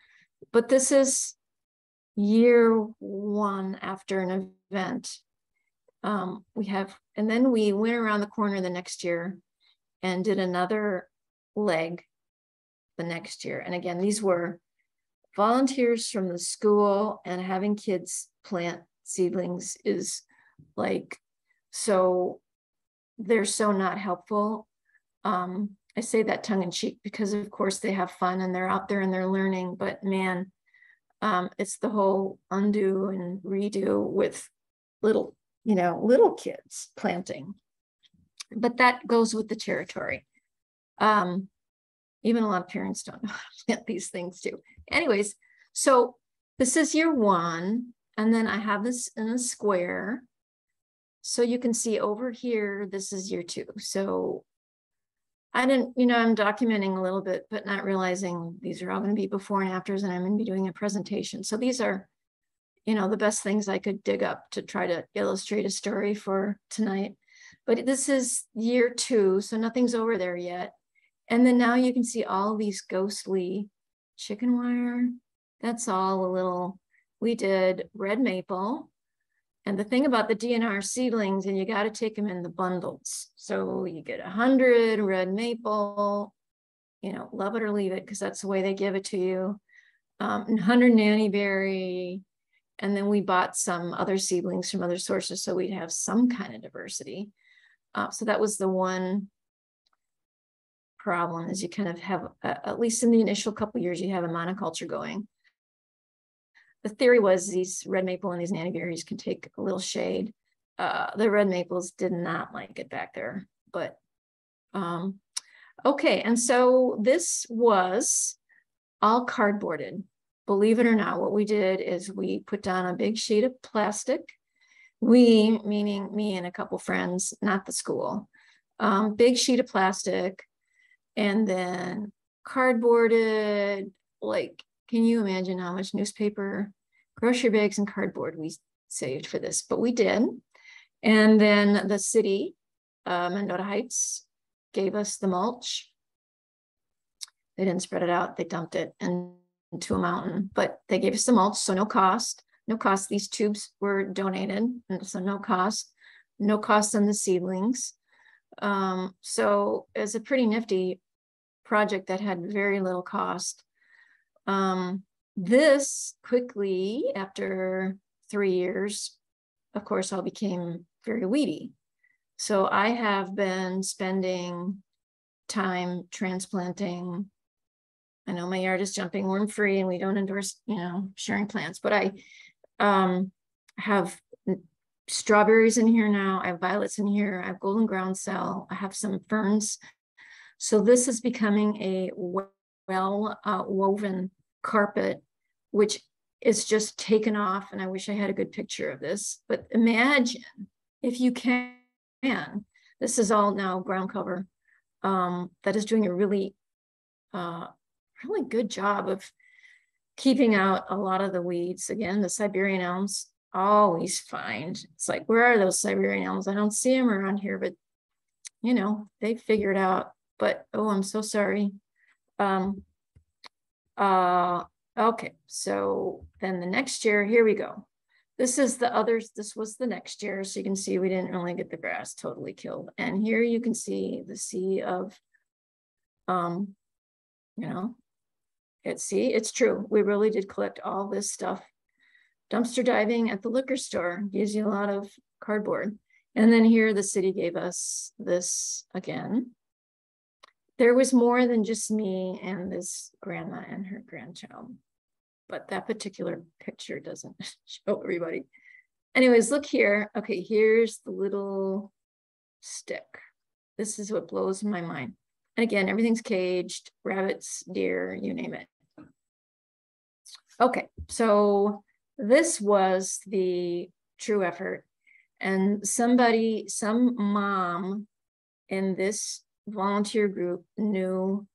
But this is year one after an event. Um, we have, and then we went around the corner the next year and did another leg the next year. And again, these were volunteers from the school and having kids plant seedlings is like so they're so not helpful. Um, I say that tongue in cheek because of course they have fun and they're out there and they're learning, but man, um, it's the whole undo and redo with little, you know, little kids planting. But that goes with the territory. Um, even a lot of parents don't <laughs> know how to plant these things too. Anyways, so this is year one, and then I have this in a square. So you can see over here, this is year two. So I didn't, you know, I'm documenting a little bit, but not realizing these are all going to be before and afters, and I'm going to be doing a presentation. So these are, you know, the best things I could dig up to try to illustrate a story for tonight. But this is year two, so nothing's over there yet. And then now you can see all these ghostly chicken wire. That's all a little, we did red maple. And the thing about the DNR seedlings, and you got to take them in the bundles. So you get a hundred red maple, you know, love it or leave it, because that's the way they give it to you. Um, 100 nanny berry. And then we bought some other seedlings from other sources so we'd have some kind of diversity. Uh, so that was the one problem is you kind of have, uh, at least in the initial couple years, you have a monoculture going. The theory was these red maple and these nanny berries can take a little shade. Uh, the red maples did not like it back there, but um, okay. And so this was all cardboarded. Believe it or not, what we did is we put down a big sheet of plastic we, meaning me and a couple friends, not the school, um, big sheet of plastic, and then cardboarded. Like, can you imagine how much newspaper, grocery bags, and cardboard we saved for this? But we did. And then the city, uh, Mendota Heights, gave us the mulch. They didn't spread it out, they dumped it into a mountain, but they gave us the mulch, so no cost no cost. These tubes were donated, and so no cost, no cost on the seedlings. Um, so it's a pretty nifty project that had very little cost. Um, this quickly, after three years, of course, all became very weedy. So I have been spending time transplanting. I know my yard is jumping worm free and we don't endorse, you know, sharing plants, but I um, have strawberries in here now. I have violets in here. I have golden groundsel. I have some ferns. So this is becoming a well uh, woven carpet, which is just taken off. And I wish I had a good picture of this. But imagine if you can, this is all now ground cover um, that is doing a really, uh, really good job of keeping out a lot of the weeds. Again, the Siberian elms always find. It's like, where are those Siberian elms? I don't see them around here, but you know, they figured out. But oh, I'm so sorry. Um, uh, okay, so then the next year, here we go. This is the others, this was the next year. So you can see we didn't really get the grass totally killed. And here you can see the sea of, um, you know, it, see, it's true. We really did collect all this stuff. Dumpster diving at the liquor store gives you a lot of cardboard. And then here the city gave us this again. There was more than just me and this grandma and her grandchild, but that particular picture doesn't <laughs> show everybody. Anyways, look here. Okay, here's the little stick. This is what blows my mind. And again, everything's caged, rabbits, deer, you name it. Okay, so this was the true effort. And somebody, some mom in this volunteer group knew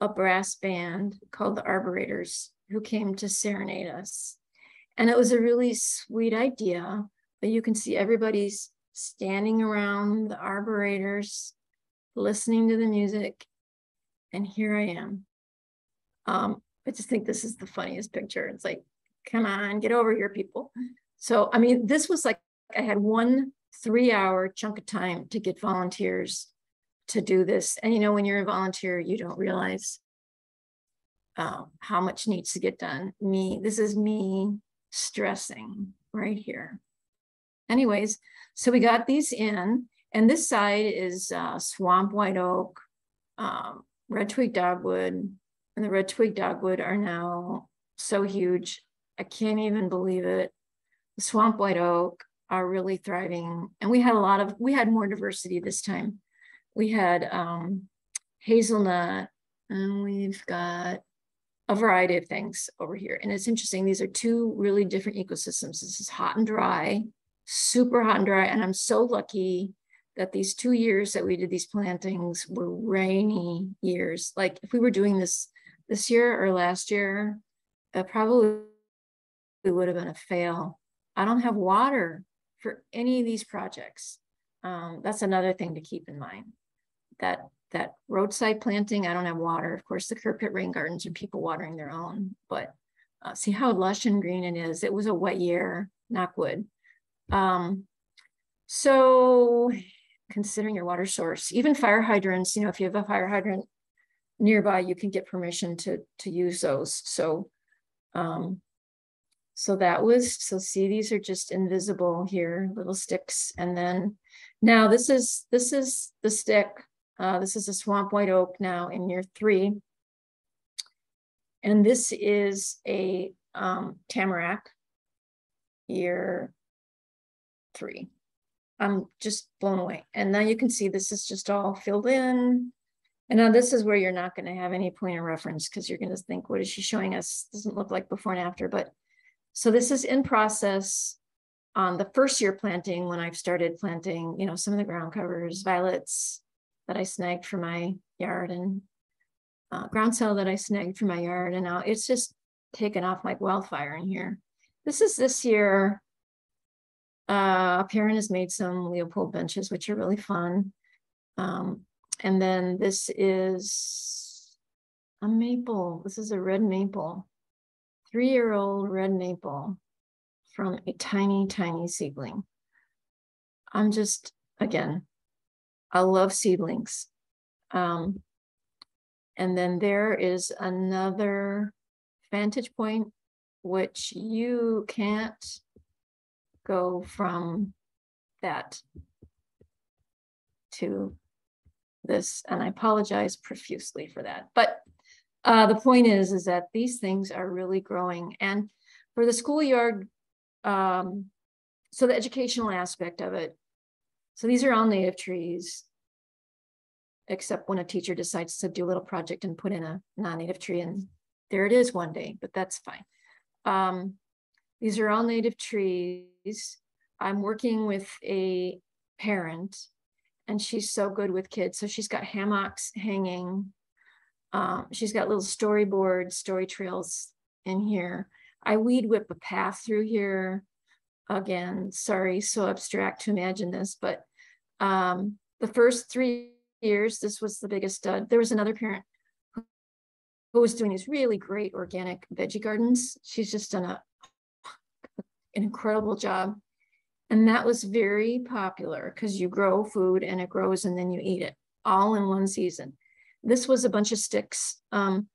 a brass band called the Arborators who came to serenade us. And it was a really sweet idea, but you can see everybody's standing around the Arborators, listening to the music. And here I am. Um, I just think this is the funniest picture. It's like, come on, get over here, people. So, I mean, this was like, I had one three hour chunk of time to get volunteers to do this. And you know, when you're a volunteer, you don't realize uh, how much needs to get done. Me, this is me stressing right here. Anyways, so we got these in, and this side is uh, swamp white oak, um, red twig dogwood, and the red twig dogwood are now so huge. I can't even believe it. The swamp white oak are really thriving. And we had a lot of, we had more diversity this time. We had um, hazelnut and we've got variety of things over here. And it's interesting, these are two really different ecosystems. This is hot and dry, super hot and dry. And I'm so lucky that these two years that we did these plantings were rainy years. Like if we were doing this this year or last year, it probably would have been a fail. I don't have water for any of these projects. Um, that's another thing to keep in mind. That that roadside planting, I don't have water. Of course, the curb cut rain gardens are people watering their own, but uh, see how lush and green it is. It was a wet year, knock wood. Um, so considering your water source, even fire hydrants, you know, if you have a fire hydrant nearby, you can get permission to, to use those. So, um, so that was, so see, these are just invisible here, little sticks. And then now this is, this is the stick. Uh, this is a swamp white oak now in year three. And this is a um, tamarack year three. I'm just blown away. And now you can see this is just all filled in. And now this is where you're not going to have any point of reference because you're going to think, what is she showing us? Doesn't look like before and after. But so this is in process on the first year planting when I've started planting, you know, some of the ground covers, violets that I snagged for my yard and uh, groundsel that I snagged for my yard. And now it's just taken off like wildfire in here. This is this year. Uh, a parent has made some Leopold benches, which are really fun. Um, and then this is a maple. This is a red maple, three-year-old red maple from a tiny, tiny seedling. I'm just, again, I love seedlings. Um, and then there is another vantage point, which you can't go from that to this, and I apologize profusely for that. But uh, the point is, is that these things are really growing. And for the schoolyard, um, so the educational aspect of it, so these are all native trees, except when a teacher decides to do a little project and put in a non-native tree and there it is one day, but that's fine. Um, these are all native trees. I'm working with a parent and she's so good with kids. So she's got hammocks hanging. Um, she's got little storyboard story trails in here. I weed whip a path through here. Again, sorry, so abstract to imagine this, but um, the first three years, this was the biggest stud. There was another parent who was doing these really great organic veggie gardens. She's just done a, <laughs> an incredible job. And that was very popular because you grow food and it grows and then you eat it all in one season. This was a bunch of sticks um,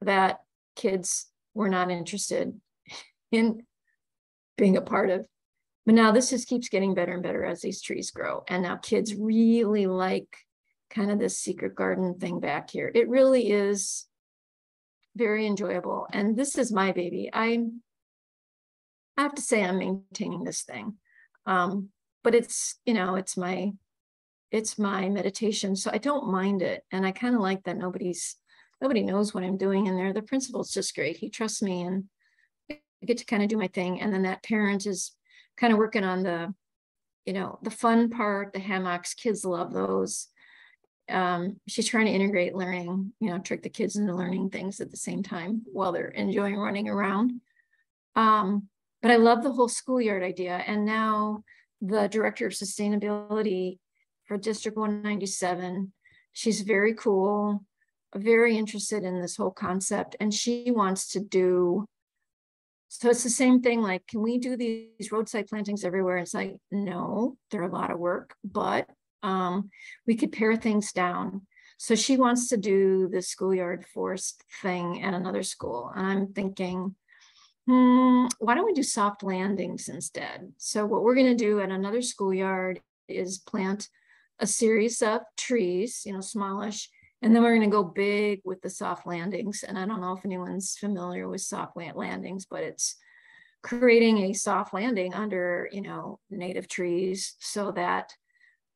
that kids were not interested <laughs> in being a part of. But now this just keeps getting better and better as these trees grow. And now kids really like kind of this secret garden thing back here. It really is very enjoyable. And this is my baby. I, I have to say I'm maintaining this thing. Um, but it's, you know, it's my, it's my meditation. So I don't mind it. And I kind of like that nobody's, nobody knows what I'm doing in there. The principal's just great. He trusts me and I get to kind of do my thing. And then that parent is kind of working on the, you know, the fun part, the hammocks, kids love those. um, she's trying to integrate learning, you know, trick the kids into learning things at the same time while they're enjoying running around. Um, but I love the whole schoolyard idea. And now the director of sustainability for District 197, she's very cool, very interested in this whole concept. And she wants to do, so it's the same thing, like, can we do these roadside plantings everywhere? It's like, no, they're a lot of work, but um, we could pare things down. So she wants to do the schoolyard forest thing at another school. And I'm thinking, hmm, why don't we do soft landings instead? So what we're going to do at another schoolyard is plant a series of trees, you know, smallish, and then we're going to go big with the soft landings. And I don't know if anyone's familiar with soft landings, but it's creating a soft landing under, you know, native trees so that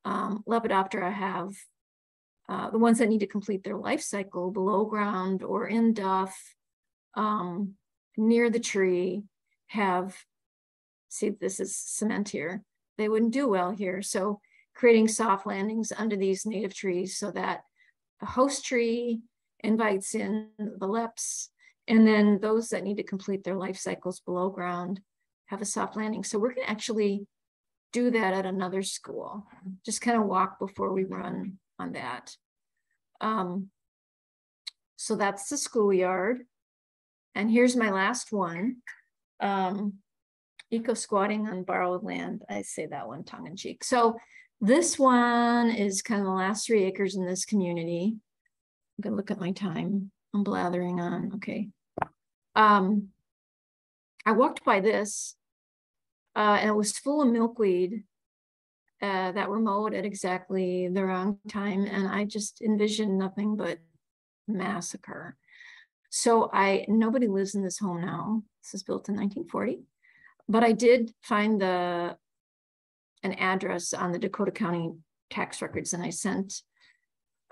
um, Lepidoptera have uh, the ones that need to complete their life cycle below ground or in duff um, near the tree have, see, this is cement here. They wouldn't do well here. So creating soft landings under these native trees so that host tree invites in the leps and then those that need to complete their life cycles below ground have a soft landing. So we're gonna actually do that at another school. Just kind of walk before we run on that. Um, so that's the schoolyard. And here's my last one. Um, eco squatting on borrowed land. I say that one tongue in cheek. So this one is kind of the last three acres in this community. I'm gonna look at my time. I'm blathering on, okay. Um, I walked by this uh, and it was full of milkweed uh, that were mowed at exactly the wrong time. And I just envisioned nothing but massacre. So I nobody lives in this home now. This was built in 1940, but I did find the an address on the Dakota County tax records, and I sent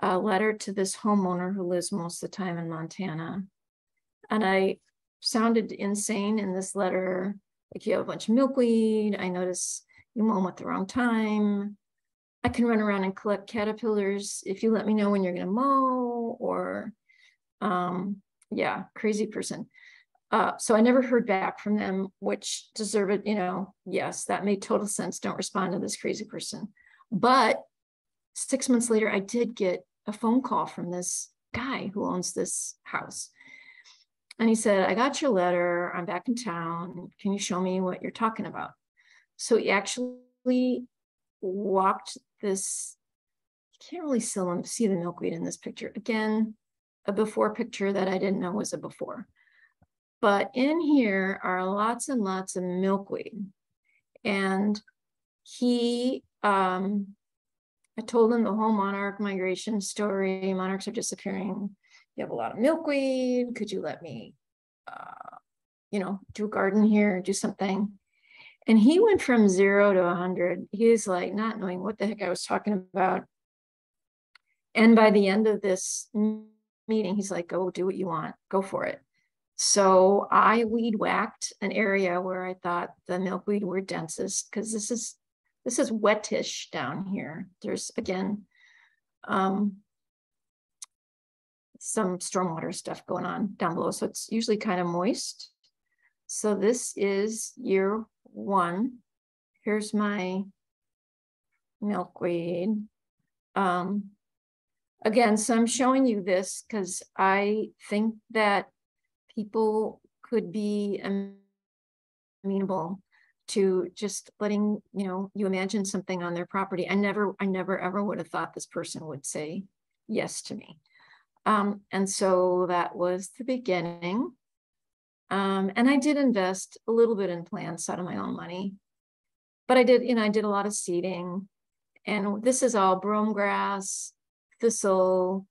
a letter to this homeowner who lives most of the time in Montana. And I sounded insane in this letter like you have a bunch of milkweed. I notice you mow at the wrong time. I can run around and collect caterpillars if you let me know when you're going to mow or, um, yeah, crazy person. Uh, so I never heard back from them, which deserve it. You know, yes, that made total sense. Don't respond to this crazy person. But six months later, I did get a phone call from this guy who owns this house. And he said, I got your letter. I'm back in town. Can you show me what you're talking about? So he actually walked this. You can't really see the milkweed in this picture. Again, a before picture that I didn't know was a before. But in here are lots and lots of milkweed. And he, um, I told him the whole monarch migration story. Monarchs are disappearing you have a lot of milkweed. Could you let me, uh, you know, do a garden here, do something? And he went from zero to 100. He's like not knowing what the heck I was talking about. And by the end of this meeting, he's like, go do what you want, go for it. So I weed whacked an area where I thought the milkweed were densest because this is this is wettish down here. There's again um, some stormwater stuff going on down below. So it's usually kind of moist. So this is year one. Here's my milkweed. Um, again, so I'm showing you this because I think that people could be amenable to just letting you know you imagine something on their property. I never, I never ever would have thought this person would say yes to me. Um, and so that was the beginning. Um, and I did invest a little bit in plants out of my own money, but I did, you know, I did a lot of seeding and this is all brome grass, thistle,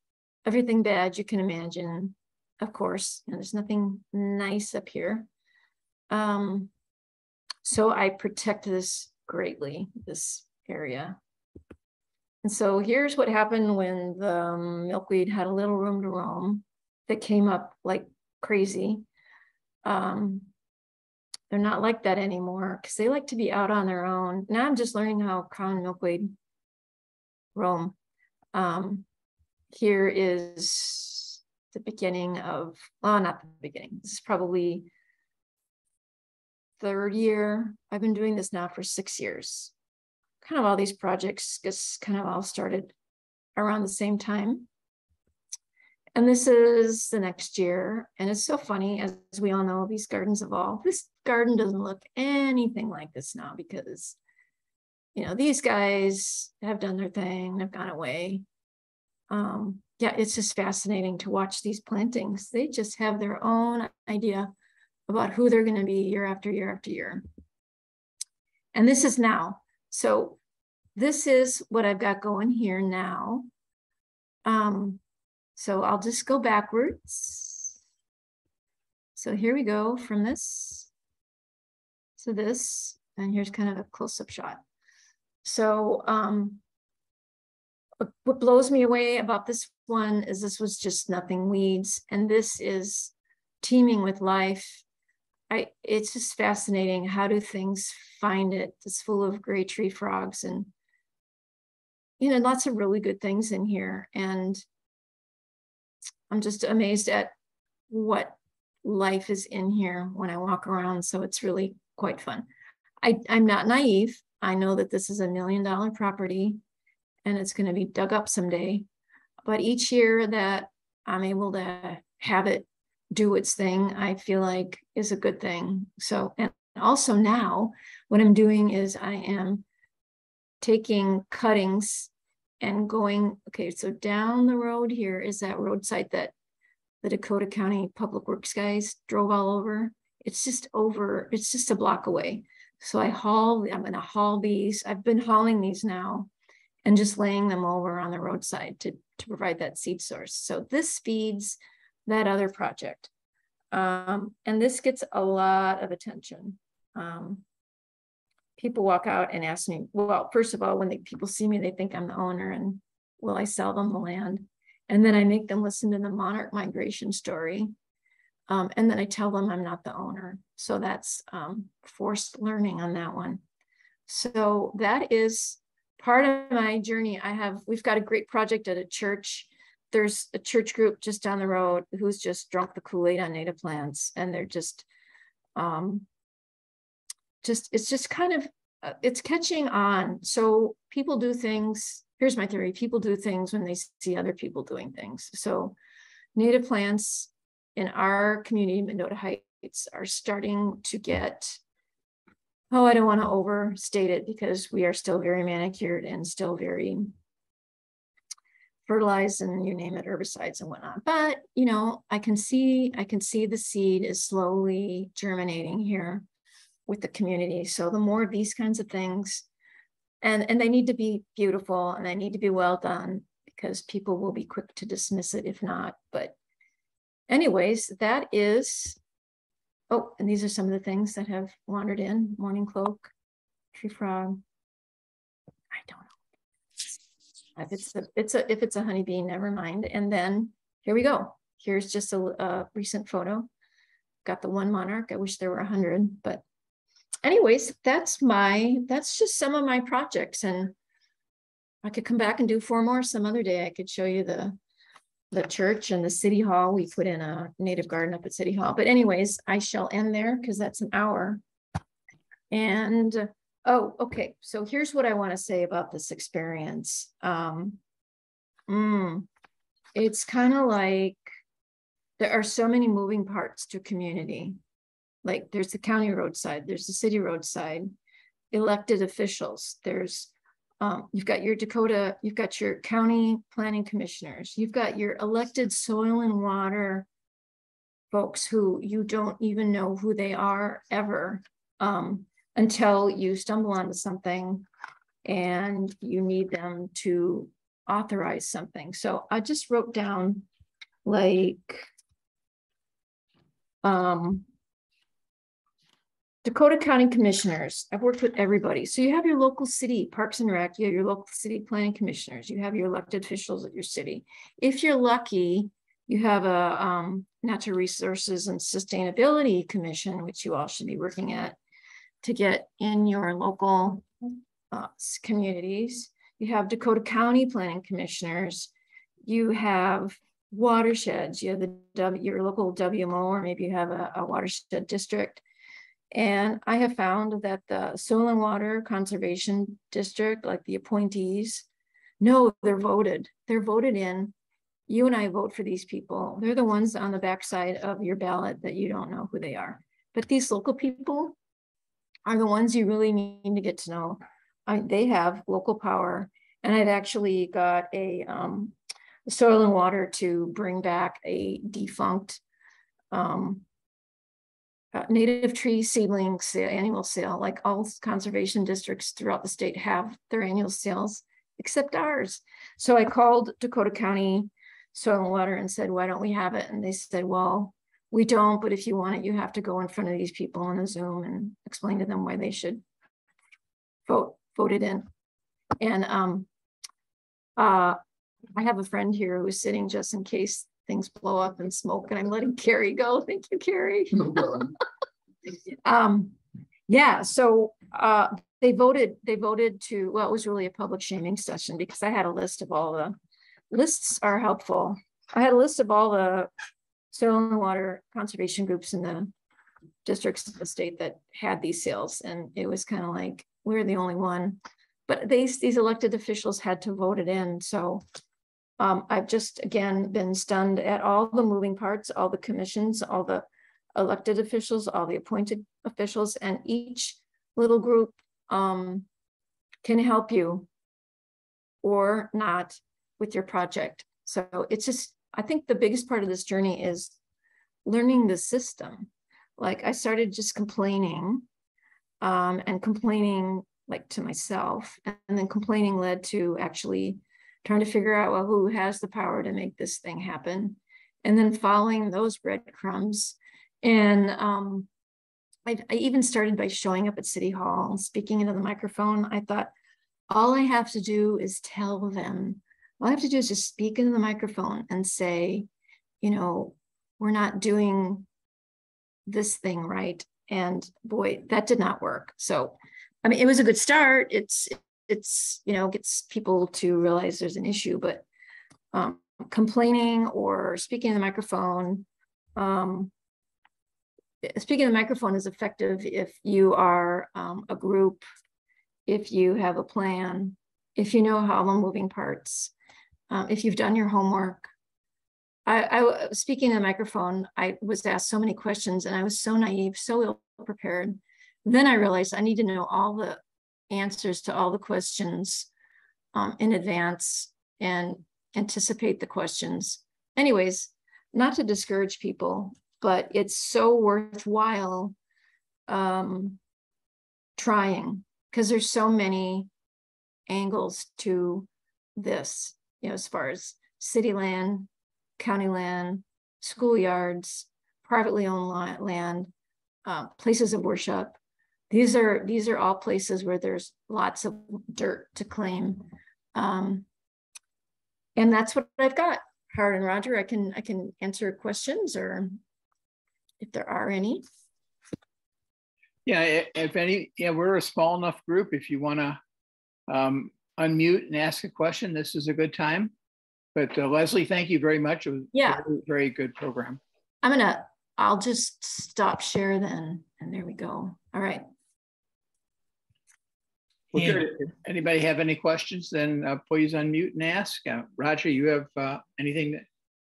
everything bad you can imagine. Of course, and there's nothing nice up here. Um, so I protect this greatly, this area. And so here's what happened when the milkweed had a little room to roam that came up like crazy. Um, they're not like that anymore because they like to be out on their own. Now I'm just learning how crown milkweed roam. Um, here is the beginning of, well, not the beginning. This is probably third year. I've been doing this now for six years. Kind of all these projects just kind of all started around the same time. And this is the next year. And it's so funny, as we all know, these gardens evolve. This garden doesn't look anything like this now because, you know, these guys have done their thing, they've gone away. Um, yeah, it's just fascinating to watch these plantings. They just have their own idea about who they're going to be year after year after year. And this is now. So this is what I've got going here now. Um, so I'll just go backwards. So here we go from this to this, and here's kind of a close-up shot. So um, what blows me away about this one is this was just nothing weeds, and this is teeming with life. I it's just fascinating. How do things find it? It's full of gray tree frogs and you know lots of really good things in here. And I'm just amazed at what life is in here when I walk around. So it's really quite fun. I, I'm not naive. I know that this is a million dollar property and it's going to be dug up someday. But each year that I'm able to have it do its thing, I feel like is a good thing. So, and also now what I'm doing is I am taking cuttings and going, okay, so down the road here is that roadside that the Dakota County Public Works guys drove all over. It's just over, it's just a block away. So I haul, I'm gonna haul these. I've been hauling these now and just laying them over on the roadside to, to provide that seed source. So this feeds that other project. Um, and this gets a lot of attention. Um, people walk out and ask me, well, first of all, when they, people see me, they think I'm the owner and will I sell them the land? And then I make them listen to the monarch migration story. Um, and then I tell them I'm not the owner. So that's um, forced learning on that one. So that is part of my journey. I have, we've got a great project at a church. There's a church group just down the road who's just drunk the Kool-Aid on native plants. And they're just, um, just it's just kind of uh, it's catching on so people do things here's my theory people do things when they see other people doing things so native plants in our community mendota heights are starting to get oh i don't want to overstate it because we are still very manicured and still very fertilized and you name it herbicides and whatnot but you know i can see i can see the seed is slowly germinating here with the community. So the more of these kinds of things, and, and they need to be beautiful and they need to be well done because people will be quick to dismiss it if not. But anyways, that is, oh, and these are some of the things that have wandered in, mourning cloak, tree frog. I don't know. If it's a, it's a, if it's a honeybee, never mind. And then here we go. Here's just a, a recent photo. Got the one monarch. I wish there were a hundred, but anyways, that's my, that's just some of my projects and I could come back and do four more some other day. I could show you the, the church and the city hall. We put in a native garden up at city hall, but anyways, I shall end there because that's an hour. And, oh, okay. So here's what I want to say about this experience. Um, mm, it's kind of like there are so many moving parts to community like there's the county roadside, there's the city roadside, elected officials, there's um, you've got your Dakota, you've got your county planning commissioners, you've got your elected soil and water folks who you don't even know who they are ever um, until you stumble onto something and you need them to authorize something. So I just wrote down like um, Dakota County Commissioners, I've worked with everybody. So you have your local city, Parks and Rec, you have your local city planning commissioners, you have your elected officials at your city. If you're lucky, you have a um, Natural Resources and Sustainability Commission, which you all should be working at to get in your local uh, communities. You have Dakota County Planning Commissioners. you have watersheds, you have the your local WMO, or maybe you have a, a watershed district. And I have found that the Soil and Water Conservation District, like the appointees, no, they're voted. They're voted in. You and I vote for these people. They're the ones on the backside of your ballot that you don't know who they are. But these local people are the ones you really need to get to know. I, they have local power. And I've actually got a um, soil and water to bring back a defunct um, uh, native tree seedling sale, annual sale, like all conservation districts throughout the state have their annual sales, except ours. So I called Dakota County Soil and Water and said, why don't we have it? And they said, well, we don't, but if you want it, you have to go in front of these people on a Zoom and explain to them why they should vote, vote it in. And um, uh, I have a friend here who's sitting just in case things blow up and smoke, and I'm letting Carrie go. <laughs> Thank you, Carrie. <laughs> <laughs> um, yeah, so uh, they voted. They voted to. Well, it was really a public shaming session because I had a list of all the lists are helpful. I had a list of all the soil and water conservation groups in the districts of the state that had these sales, and it was kind of like we're the only one. But these these elected officials had to vote it in, so um, I've just again been stunned at all the moving parts, all the commissions, all the elected officials, all the appointed officials, and each little group um, can help you or not with your project. So it's just, I think the biggest part of this journey is learning the system. Like I started just complaining um, and complaining like to myself, and then complaining led to actually trying to figure out well who has the power to make this thing happen. And then following those breadcrumbs and um, I, I even started by showing up at city hall speaking into the microphone. I thought all i have to do is tell them. All i have to do is just speak into the microphone and say you know we're not doing this thing right. And boy that did not work. So i mean it was a good start. It's it's you know gets people to realize there's an issue but um, complaining or speaking in the microphone um, speaking in the microphone is effective if you are um, a group if you have a plan if you know how the moving parts um, if you've done your homework. I, I speaking in the microphone i was asked so many questions and i was so naive so ill prepared. Then i realized i need to know all the answers to all the questions um, in advance and anticipate the questions. Anyways, not to discourage people, but it's so worthwhile um, trying because there's so many angles to this, you know, as far as city land, county land, schoolyards, privately owned land, uh, places of worship, these are these are all places where there's lots of dirt to claim. Um, and that's what i've got. Howard and roger i can i can answer questions or if there are any. Yeah if any yeah we're a small enough group. If you want to um, unmute and ask a question this is a good time. But uh, leslie thank you very much. It was yeah. very, very good program. I'm gonna i'll just stop share then. And there we go. All right well, good. If anybody have any questions, then uh, please unmute and ask. Uh, Roger, you have uh, anything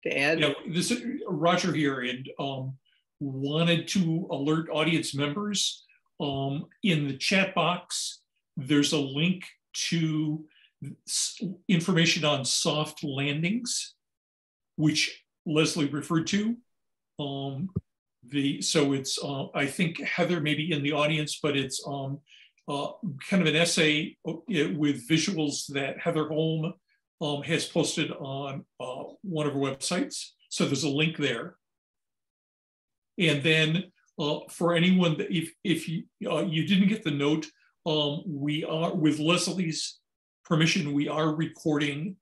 to add? Yeah, this is Roger here, and um, wanted to alert audience members um, in the chat box. There's a link to information on soft landings, which Leslie referred to. Um, the so it's uh, I think Heather may be in the audience, but it's um, uh, kind of an essay uh, with visuals that Heather Holm um, has posted on uh, one of her websites. So there's a link there. And then uh, for anyone that if, if you, uh, you didn't get the note, um, we are, with Leslie's permission, we are recording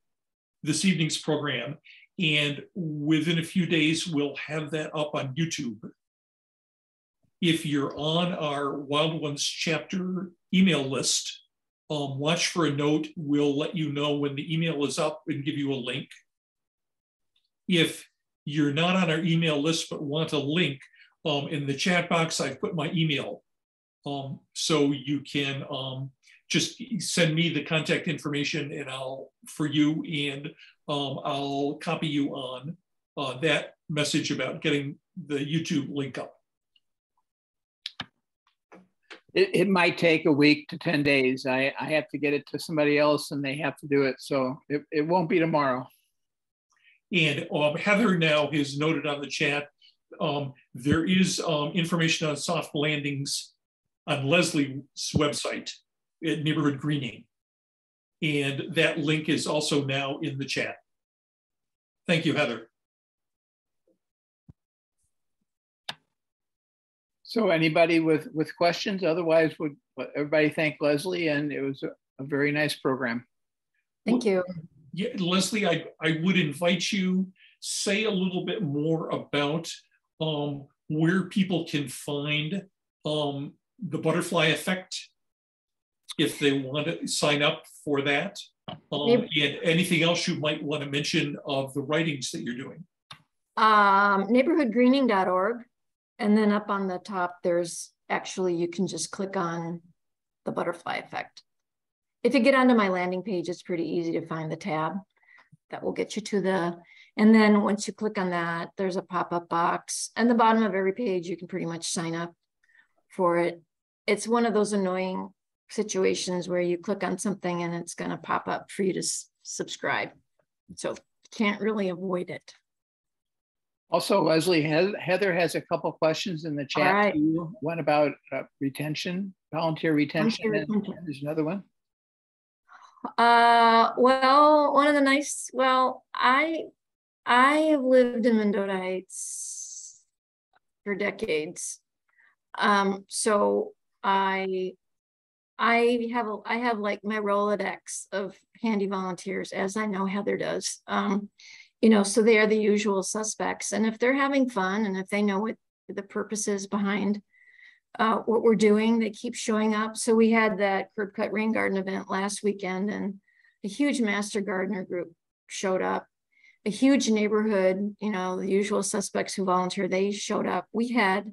this evening's program. And within a few days, we'll have that up on YouTube if you're on our Wild Ones chapter email list, um, watch for a note. We'll let you know when the email is up and give you a link. if you're not on our email list but want a link, um, in the chat box, I've put my email. Um, so you can um, just send me the contact information and I'll, for you, and um, I'll copy you on uh, that message about getting the YouTube link up. It, it might take a week to 10 days. I, I have to get it to somebody else and they have to do it. So it, it won't be tomorrow. And um, Heather now has noted on the chat, um, there is um, information on soft landings on Leslie's website at Neighborhood Greening. And that link is also now in the chat. Thank you, Heather. So anybody with, with questions? Otherwise, would everybody thank Leslie and it was a, a very nice program. Thank you. Yeah, Leslie, I, I would invite you say a little bit more about um, where people can find um, the butterfly effect if they want to sign up for that. Um, and anything else you might want to mention of the writings that you're doing. Um, neighborhoodgreening.org and then up on the top, there's actually, you can just click on the butterfly effect. If you get onto my landing page, it's pretty easy to find the tab that will get you to the, and then once you click on that, there's a pop-up box. And the bottom of every page, you can pretty much sign up for it. It's one of those annoying situations where you click on something and it's going to pop up for you to subscribe. So can't really avoid it. Also, Leslie, Heather has a couple questions in the chat. Right. One about uh, retention, volunteer retention, volunteer retention. There's another one. Uh, well, one of the nice, well, I, I have lived in Mendota Heights for decades. Um, so I, I have, a, I have like my Rolodex of handy volunteers as I know Heather does. Um, you know, so they are the usual suspects. And if they're having fun and if they know what the purpose is behind uh, what we're doing, they keep showing up. So we had that curb cut rain garden event last weekend and a huge master gardener group showed up. A huge neighborhood, you know, the usual suspects who volunteer, they showed up. We had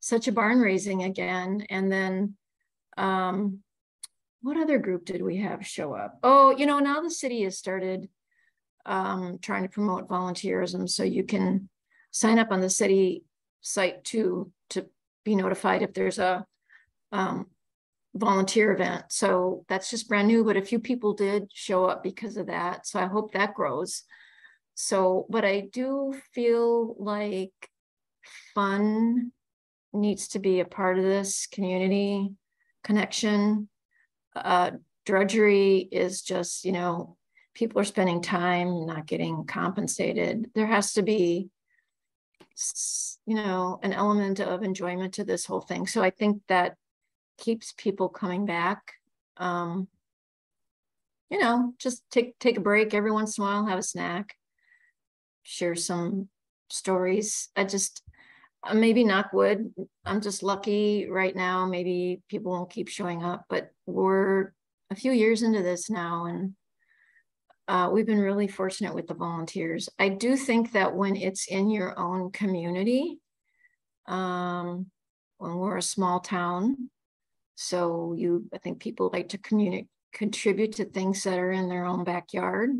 such a barn raising again. And then um, what other group did we have show up? Oh, you know, now the city has started um, trying to promote volunteerism. So you can sign up on the city site too to be notified if there's a um, volunteer event. So that's just brand new, but a few people did show up because of that. So I hope that grows. So, but I do feel like fun needs to be a part of this community connection. Uh, drudgery is just, you know, people are spending time not getting compensated. There has to be, you know, an element of enjoyment to this whole thing. So I think that keeps people coming back. Um, you know, just take take a break every once in a while, have a snack, share some stories. I just uh, maybe knock wood. I'm just lucky right now. Maybe people won't keep showing up, but we're a few years into this now, and uh, we've been really fortunate with the volunteers. I do think that when it's in your own community, um, when we're a small town, so you, I think people like to contribute to things that are in their own backyard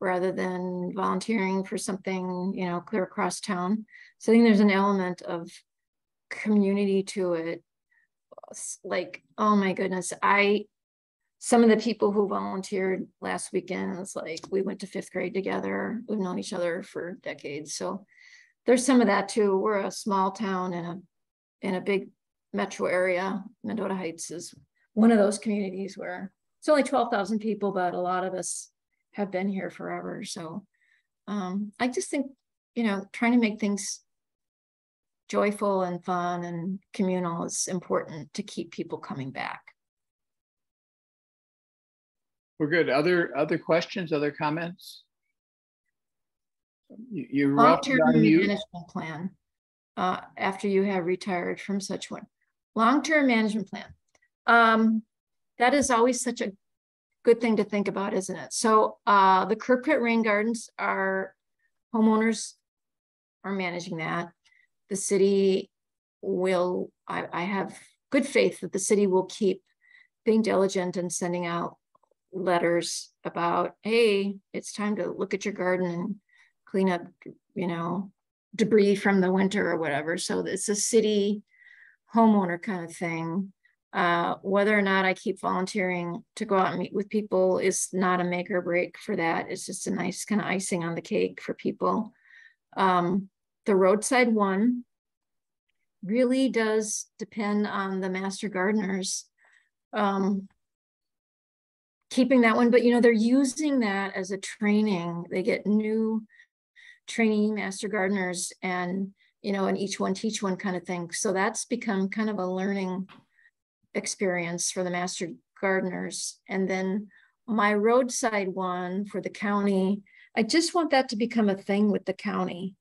rather than volunteering for something, you know, clear across town. So I think there's an element of community to it. Like, oh my goodness, I some of the people who volunteered last weekend, it's like we went to fifth grade together. We've known each other for decades. So there's some of that too. We're a small town in a in a big metro area. Mendota Heights is one of those communities where it's only 12,000 people, but a lot of us have been here forever. So um, I just think, you know, trying to make things joyful and fun and communal is important to keep people coming back. We're good. Other other questions, other comments? You, you long-term management plan uh, after you have retired from such one. Long-term management plan. Um, that is always such a good thing to think about, isn't it? So uh, the curb cut rain gardens are homeowners are managing that. The city will, I, I have good faith that the city will keep being diligent and sending out letters about, hey, it's time to look at your garden and clean up, you know, debris from the winter or whatever. So it's a city homeowner kind of thing. Uh, whether or not I keep volunteering to go out and meet with people is not a make or break for that. It's just a nice kind of icing on the cake for people. Um, the roadside one really does depend on the master gardeners um, keeping that one, but you know, they're using that as a training. They get new training master gardeners and, you know, and each one teach one kind of thing. So that's become kind of a learning experience for the master gardeners. And then my roadside one for the county, I just want that to become a thing with the county.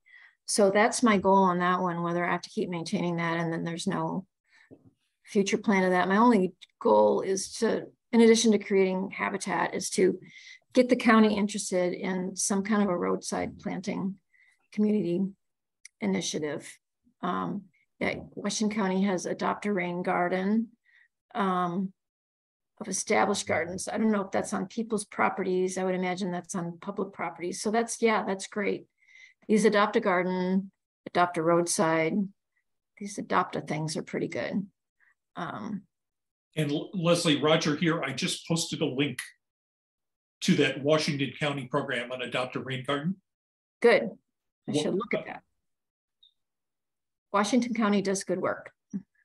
So that's my goal on that one, whether I have to keep maintaining that and then there's no future plan of that. My only goal is to, in addition to creating habitat, is to get the county interested in some kind of a roadside planting community initiative. Um, yeah, Washington County has Adopt a Rain Garden um, of established gardens. I don't know if that's on people's properties. I would imagine that's on public properties. So that's, yeah, that's great. These adopt a garden, adopt a roadside, these adopt a things are pretty good. Um, and Leslie, Roger here, I just posted a link to that Washington County program on Adopt a Rain Garden. Good. I should look at that. Washington County does good work.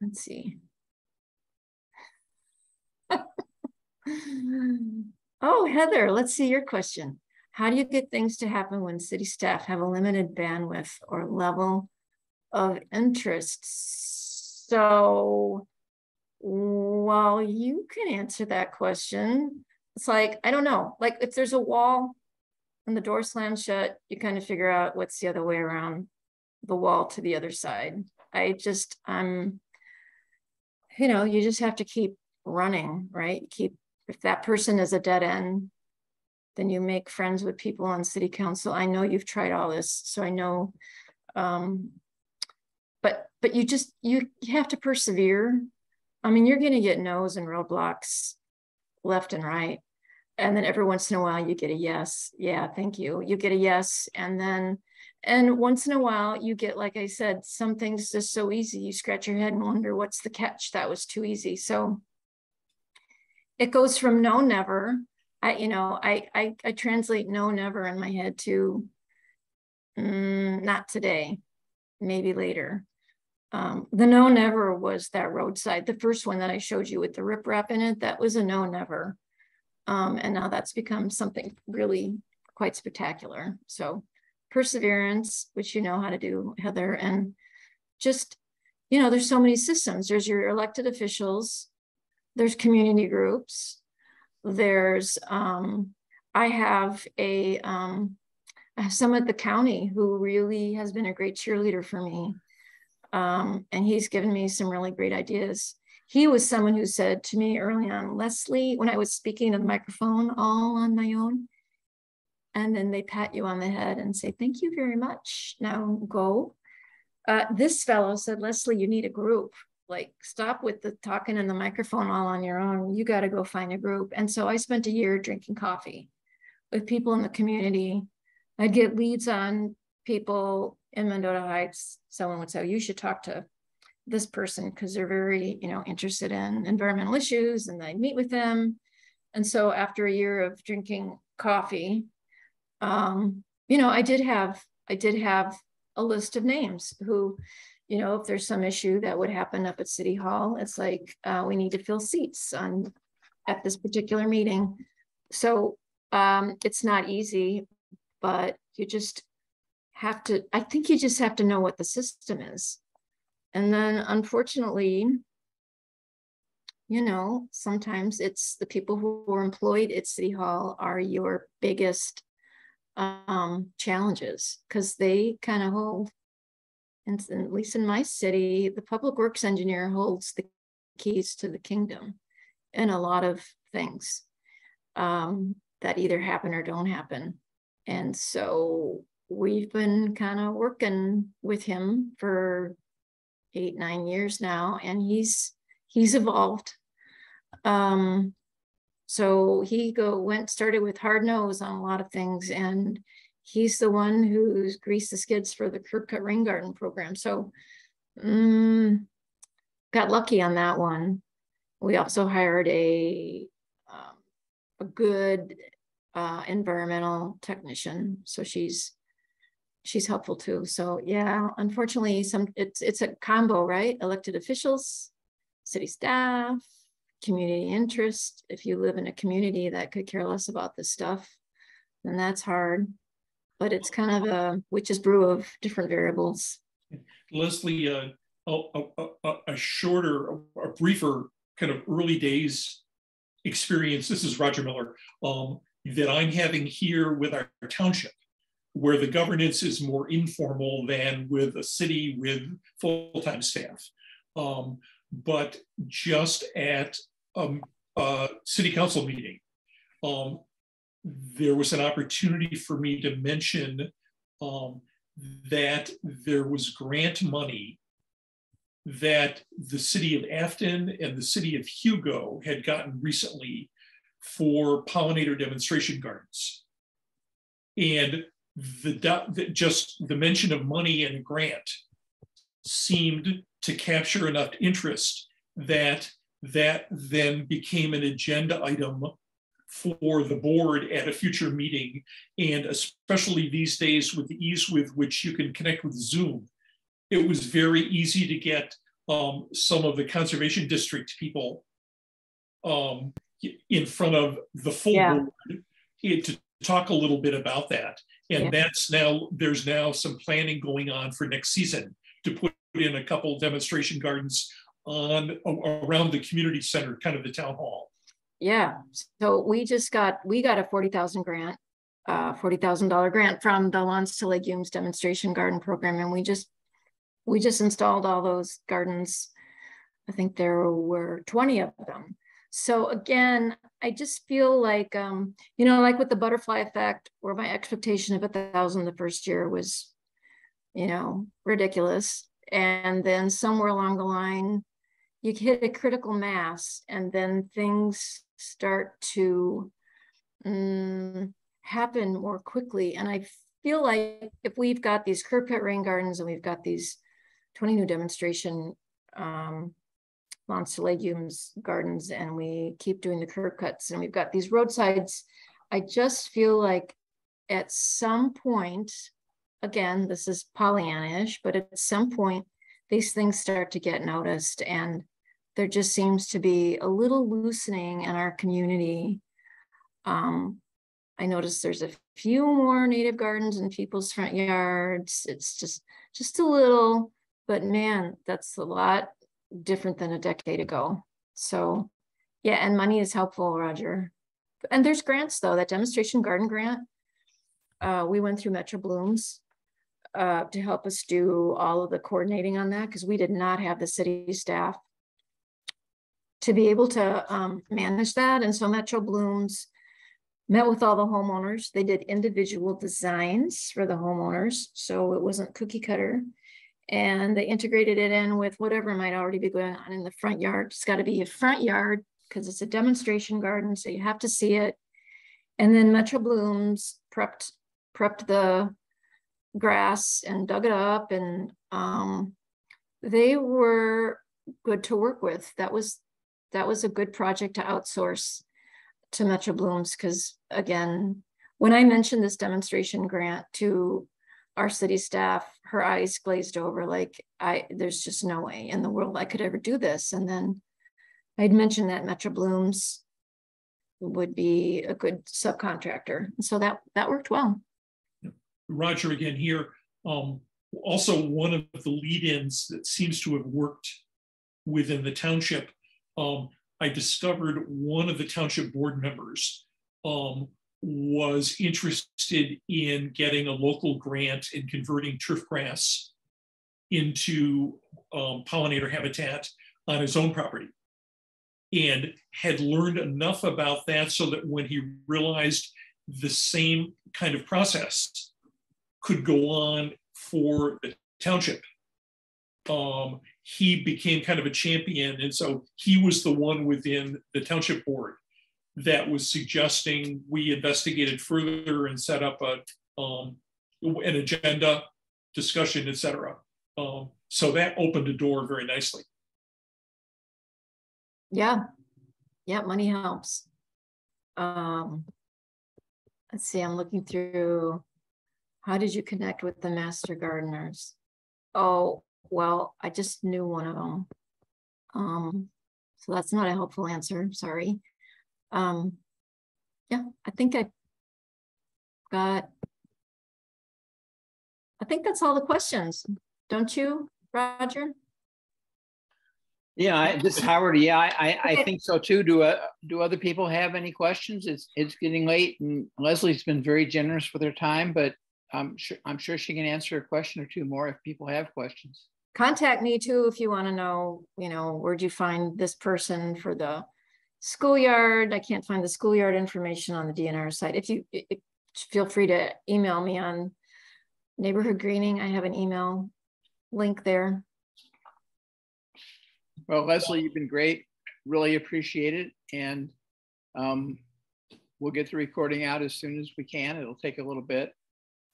Let's see. <laughs> oh, Heather, let's see your question. How do you get things to happen when city staff have a limited bandwidth or level of interest? So, well, you can answer that question. It's like, I don't know, like if there's a wall and the door slams shut, you kind of figure out what's the other way around the wall to the other side. I just, I'm, you know, you just have to keep running, right? Keep, if that person is a dead end, then you make friends with people on city council. I know you've tried all this, so I know, um, but, but you just, you, you have to persevere. I mean, you're going to get no's and roadblocks left and right. And then every once in a while you get a yes. Yeah thank you. You get a yes and then and once in a while you get like i said some things just so easy. You scratch your head and wonder what's the catch that was too easy. So it goes from no never. I you know i i, I translate no never in my head to mm, not today maybe later um, the no never was that roadside the first one that i showed you with the riprap in it that was a no never um, and now that's become something really quite spectacular. So perseverance, which you know how to do, Heather, and just, you know, there's so many systems. There's your elected officials, there's community groups, there's, um, I have a, um, someone at the county who really has been a great cheerleader for me. Um, and he's given me some really great ideas he was someone who said to me early on, Leslie, when I was speaking to the microphone all on my own, and then they pat you on the head and say, Thank you very much. Now go. Uh, this fellow said, Leslie, you need a group. Like, stop with the talking in the microphone all on your own. You got to go find a group. And so I spent a year drinking coffee with people in the community. I'd get leads on people in Mendota Heights. Someone would say, You should talk to this person because they're very, you know, interested in environmental issues and I meet with them. And so after a year of drinking coffee, um, you know, I did have, I did have a list of names who, you know, if there's some issue that would happen up at City Hall, it's like, uh, we need to fill seats on at this particular meeting. So um, it's not easy, but you just have to, I think you just have to know what the system is and then unfortunately, you know, sometimes it's the people who are employed at City Hall are your biggest um, challenges because they kind of hold, and at least in my city, the public works engineer holds the keys to the kingdom in a lot of things um, that either happen or don't happen. And so we've been kind of working with him for eight, nine years now, and he's he's evolved. Um, so he go went started with hard nose on a lot of things, and he's the one who's greased the skids for the curb cut rain garden program. So um, got lucky on that one. We also hired a um, a good uh, environmental technician, so she's she's helpful too. So yeah, unfortunately, some it's it's a combo, right? Elected officials, city staff, community interest. If you live in a community that could care less about this stuff, then that's hard. But it's kind of a witch's brew of different variables. Leslie, uh, a, a, a, shorter, a, briefer kind of early days experience. This is Roger Miller um, that I'm having here with our township, where the governance is more informal than with a city with full-time staff. Um, but just at a, a city council meeting, um, there was an opportunity for me to mention um, that there was grant money that the city of Afton and the city of Hugo had gotten recently for pollinator demonstration gardens. And the, the just the mention of money and grant seemed to capture enough interest that that then became an agenda item for the board at a future meeting. And especially these days with the ease with which you can connect with Zoom, it was very easy to get um, some of the conservation district people um, in front of the full Yeah. board to talk a little bit about that. And Yeah. that's now, there's now some planning going on for next season to put in a couple demonstration gardens on, around the community center, kind of the town hall. Yeah, so we just got, we got a forty thousand grant, uh, forty thousand dollar grant from the Lawns to Legumes Demonstration Garden Program, and we just, we just installed all those gardens. I think there were twenty of them. So again, I just feel like, um, you know, like with the butterfly effect, where my expectation of a thousand the first year was, you know, ridiculous. And then somewhere along the line, you hit a critical mass and then things start to um, happen more quickly. And I feel like if we've got these curb cut rain gardens and we've got these 20 new demonstration um, lawns to legumes gardens and we keep doing the curb cuts and we've got these roadsides, I just feel like at some point, again, this is Pollyannish, but at some point, these things start to get noticed and there just seems to be a little loosening in our community. Um, I noticed there's a few more native gardens in people's front yards. It's just just a little, but man, that's a lot different than a decade ago. So yeah, and money is helpful, Roger. And there's grants though, that demonstration garden grant. Uh, we went through Metro Blooms uh, to help us do all of the coordinating on that because we did not have the city staff to be able to um, manage that. And so Metro Blooms met with all the homeowners. They did individual designs for the homeowners. So it wasn't cookie cutter. And they integrated it in with whatever might already be going on in the front yard. It's got to be a front yard because it's a demonstration garden. So you have to see it. And then Metro Blooms prepped prepped the grass and dug it up and um, they were good to work with. That was that was a good project to outsource to Metro Blooms because again, when I mentioned this demonstration grant to our city staff, her eyes glazed over like I there's just no way in the world I could ever do this. And then I'd mentioned that Metro Blooms would be a good subcontractor. So that that worked well. Roger again here. Um, also, one of the lead-ins that seems to have worked within the township, um, I discovered one of the township board members um, was interested in getting a local grant in converting turf grass into um, pollinator habitat on his own property and had learned enough about that so that when he realized the same kind of process could go on for the township. Um, he became kind of a champion. And so he was the one within the township board that was suggesting we investigated further and set up a um, an agenda, discussion, etc. Um, so that opened the door very nicely. Yeah, yeah, money helps. Um, let's see, I'm looking through. How did you connect with the master gardeners? Oh, well, I just knew one of them. Um, so that's not a helpful answer. Sorry. Um, yeah, I think I got, I think that's all the questions. Don't you, Roger? Yeah, I, this is Howard. Yeah, I, I, I think so too. Do uh, do other people have any questions? It's it's getting late, and Leslie's been very generous with her time, but I'm sure I'm sure she can answer a question or two more if people have questions. Contact me too if you want to know. You know, where'd you find this person for the schoolyard? I can't find the schoolyard information on the DNR site. If you if, feel free to email me on neighborhood greening. I have an email link there. Well, Leslie, you've been great. Really appreciate it. And um, we'll get the recording out as soon as we can. It'll take a little bit.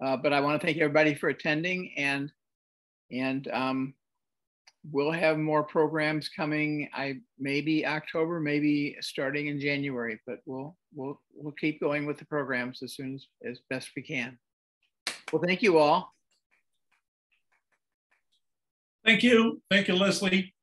Uh, but I want to thank everybody for attending and and um, we'll have more programs coming. I maybe October, maybe starting in January, but we'll we'll we'll keep going with the programs as soon as as best we can. Well, thank you all. Thank you. Thank you, Leslie.